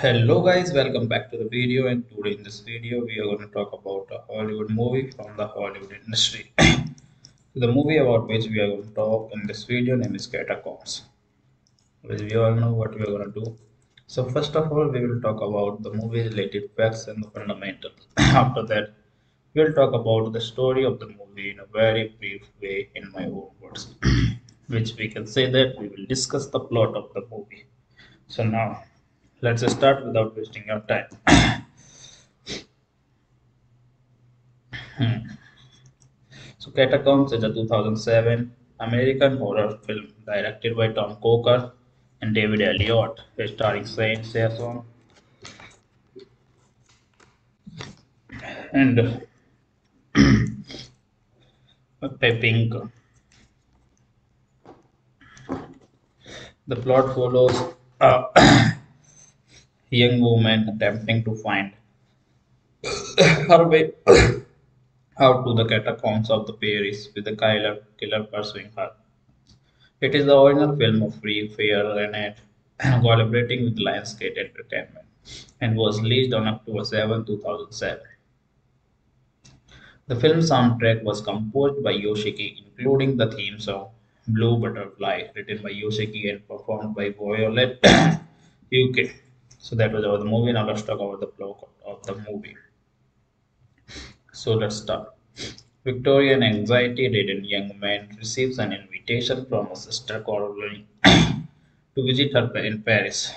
Hello guys, welcome back to the video and today in this video we are going to talk about a Hollywood movie from the Hollywood industry. the movie about which we are going to talk in this video name is Catacombs. As we all know what we are going to do. So first of all we will talk about the movie related facts and the fundamentals. After that we will talk about the story of the movie in a very brief way in my own words. which we can say that we will discuss the plot of the movie. So now let's start without wasting your time. hmm. So Catacombs is a 2007 American horror film directed by Tom Coker and David Elliott, starring Shannyn Sossamon and Pink. The plot follows a young woman attempting to find her way out to the catacombs of the Paris with the killer, killer pursuing her. It is the original film of Free Fair Renate collaborating with Lionsgate Entertainment and was released on October 7, 2007. The film soundtrack was composed by Yoshiki, including the theme of Blue Butterfly, written by Yoshiki and performed by Violet UK. So that was about the movie. Now let's talk about the plot of the movie. So let's start. Victorian anxiety-ridden young man receives an invitation from a sister Caroline to visit her in Paris.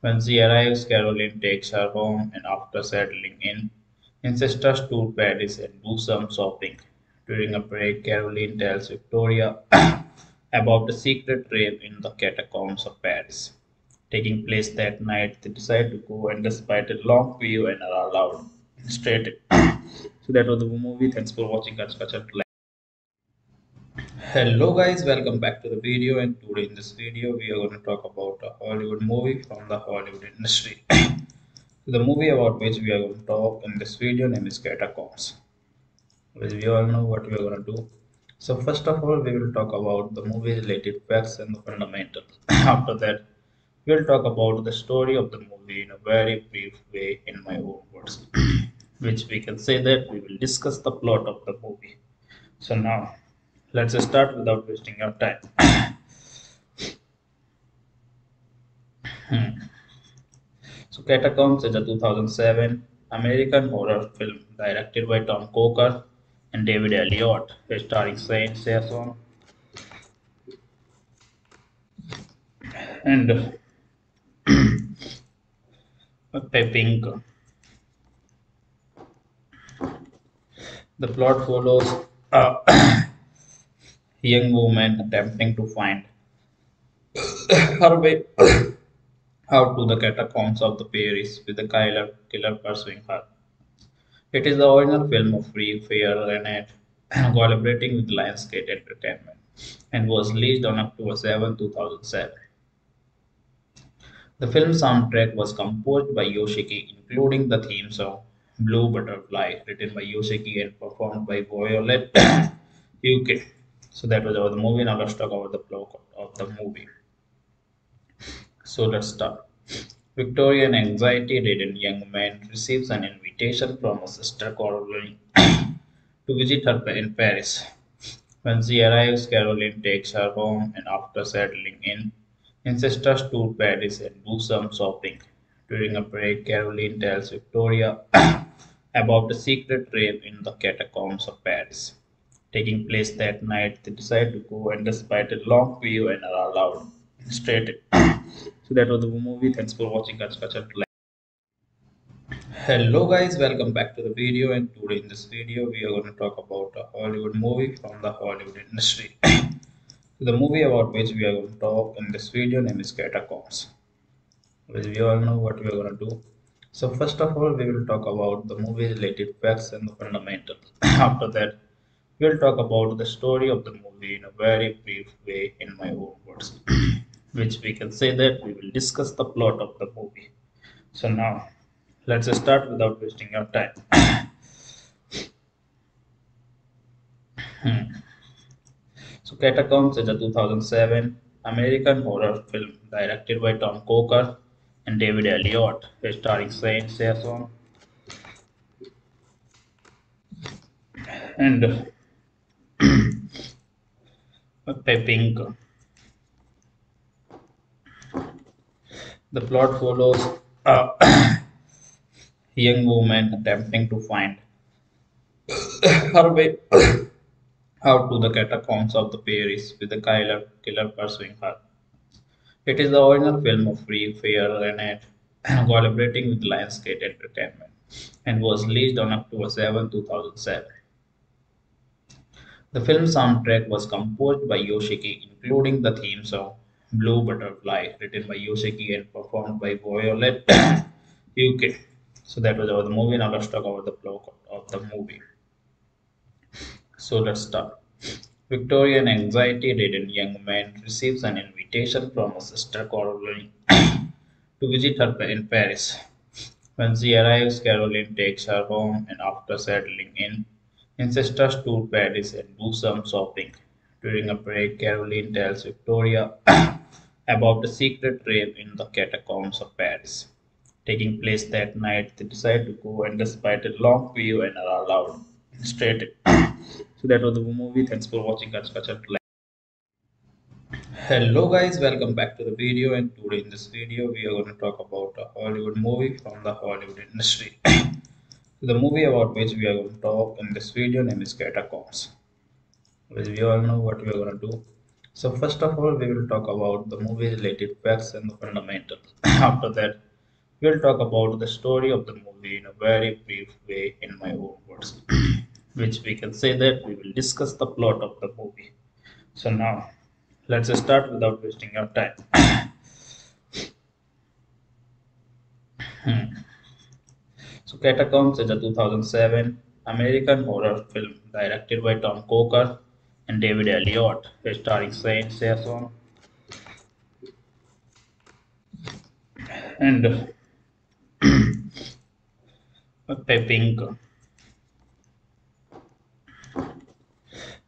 When she arrives, Caroline takes her home and after settling in, insists to Paris and do some shopping. During a break, Caroline tells Victoria about a secret rave in the catacombs of Paris. Taking place that night, they decide to go and despite a long queue and are allowed straight so that was the movie. Thanks for watching. Hello guys, welcome back to the video and today in this video we are going to talk about a Hollywood movie from the Hollywood industry. the movie about which we are going to talk in this video name is Catacombs. As we all know what we are going to do. So first of all, we will talk about the movie related facts and the fundamentals. After that, we'll talk about the story of the movie in a very brief way in my own words, which we can say that we will discuss the plot of the movie. So now, let's start without wasting your time. hmm. So Catacombs is a 2007 American horror film directed by Tom Coker and David Elliott, starring Shannyn Sossamon and Pink. The plot follows a young woman attempting to find her way out to the catacombs of the Paris with the killer, killer pursuing her. It is the original film of Free Fair Renate collaborating with Lionsgate Entertainment and was released on October 7, 2007. The film soundtrack was composed by Yoshiki, including the themes of Blue Butterfly, written by Yoshiki and performed by Violet UK. So that was about the movie. Now let's talk about the plot of the movie. So let's start. Victorian anxiety-ridden young man receives an invitation from her sister Caroline to visit her in Paris. When she arrives, Caroline takes her home and after settling in, insists us to Paris and do some shopping. During a break, Caroline tells Victoria about a secret rave in the catacombs of Paris. Taking place that night, they decide to go and despite a long queue and are allowed straight in. so that was the movie. Thanks for watching. Hello guys, welcome back to the video and today in this video we are going to talk about a Hollywood movie from the Hollywood industry. the movie about which we are going to talk in this video name is Catacombs. Which we all know what we are going to do. So first of all we will talk about the movie related facts and the fundamentals. After that we will talk about the story of the movie in a very brief way in my own words. which we can say that we will discuss the plot of the movie. So now let's start without wasting your time so catacombs is a 2007 american horror film directed by tom coker and david elliott starring Shannyn Sossamon and Pink. The plot follows uh, young woman attempting to find her way out to the catacombs of the Paris with the killer, killer pursuing her. It is the original film of Free Fair Renette collaborating with Lionsgate Entertainment and was released on October 7, 2007. The film soundtrack was composed by Yoshiki, including the theme song Blue Butterfly, written by Yoshiki and performed by Violet UK. So that was about the movie. Now let's talk about the plot of the movie. So let's start. Victorian anxiety-ridden young man receives an invitation from his sister Caroline to visit her in Paris. When she arrives, Caroline takes her home and after settling in, insists us to Paris and do some shopping. During a break, Caroline tells Victoria about a secret rave in the catacombs of Paris taking place that night, they decide to go and despite a long queue and are allowed straight so that was the movie. Thanks for watching. Hello guys, welcome back to the video and today in this video we are going to talk about a Hollywood movie from the Hollywood industry. the movie about which we are going to talk in this video name is Catacombs. Which we all know what we are going to do. So first of all we will talk about the movie related facts and the fundamentals. After that we'll talk about the story of the movie in a very brief way in my own words which we can say that we will discuss the plot of the movie so now let's start without wasting your time hmm. so catacombs is a 2007 american horror film directed by tom coker and david elliott starring Shannyn Sossamon and Pink.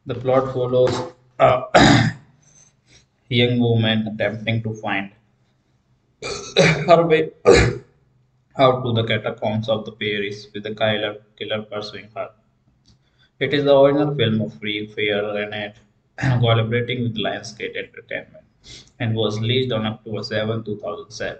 The plot follows a young woman attempting to find her way out to the catacombs of the Paris with the killer, killer pursuing her. It is the original film of Free Fair Renette collaborating with Lionsgate Entertainment and was released on October 7, 2007.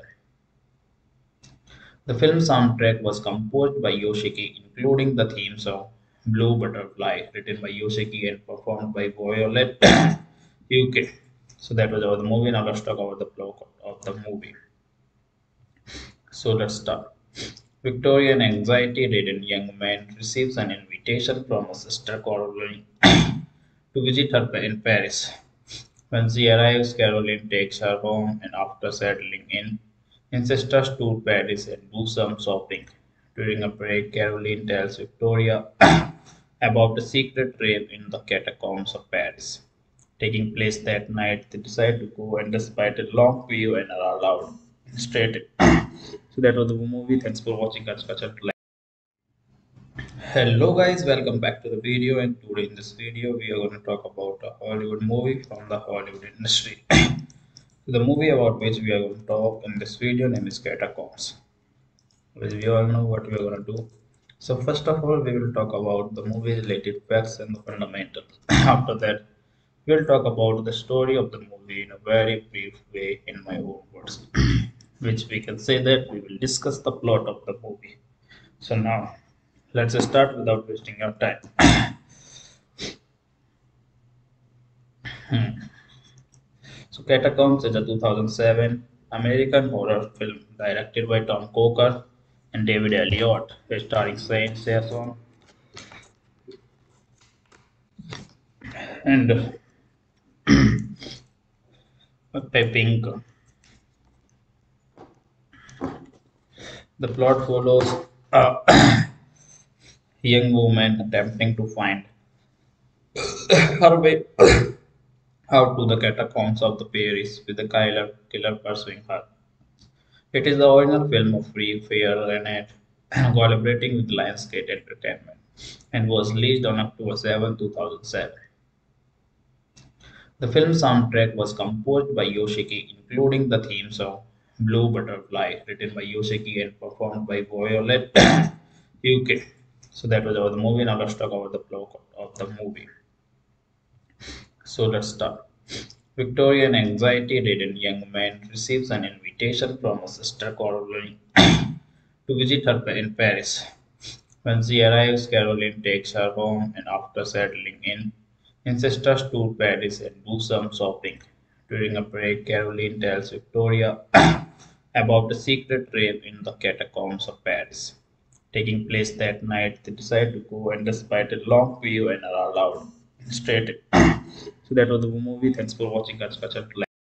The film soundtrack was composed by Yoshiki, including the theme song Blue Butterfly, written by Yoshiki and performed by Violet UK. So that was about the movie. Now let's talk about the plot of the movie. So let's start. Victorian anxiety-ridden young man receives an invitation from his sister Caroline to visit her in Paris. When she arrives, Caroline takes her home and after settling in, Ancestors to Paris and do some shopping. During a break, Caroline tells Victoria about a secret rave in the catacombs of Paris. Taking place that night, they decide to go and despite a long queue and are allowed straight so that was the movie. Thanks for watching. Hello guys, welcome back to the video and today in this video we are going to talk about a Hollywood movie from the Hollywood industry. The movie about which we are going to talk in this video name is Catacombs. Which we all know what we are going to do. So first of all, we will talk about the movie related facts and the fundamentals. After that, we will talk about the story of the movie in a very brief way in my own words. which we can say that we will discuss the plot of the movie. So now, let's start without wasting your time. Hmm. So Catacombs is a 2007 American horror film directed by Tom Coker and David Elliott, starring Shannyn Sossamon and Pink. The plot follows a young woman attempting to find her way out to the catacombs of the Paris with the killer, killer pursuing her. It is the original film of Free Fair Renate collaborating with Lionsgate Entertainment and was released on October 7, 2007. The film soundtrack was composed by Yoshiki, including the theme song Blue Butterfly, written by Yoshiki and performed by Violet UK. So that was about the movie. Now let's talk about the plot of the movie. So let's start. Victorian anxiety-ridden young man receives an invitation from a sister Caroline to visit her in Paris. When she arrives, Caroline takes her home and after settling in, insists to Paris and do some shopping. During a break, Caroline tells Victoria about a secret rave in the catacombs of Paris. Taking place that night, they decide to go and despite a long queue and are allowed straight in. so that was the movie. Thanks for watching. Catch, catch,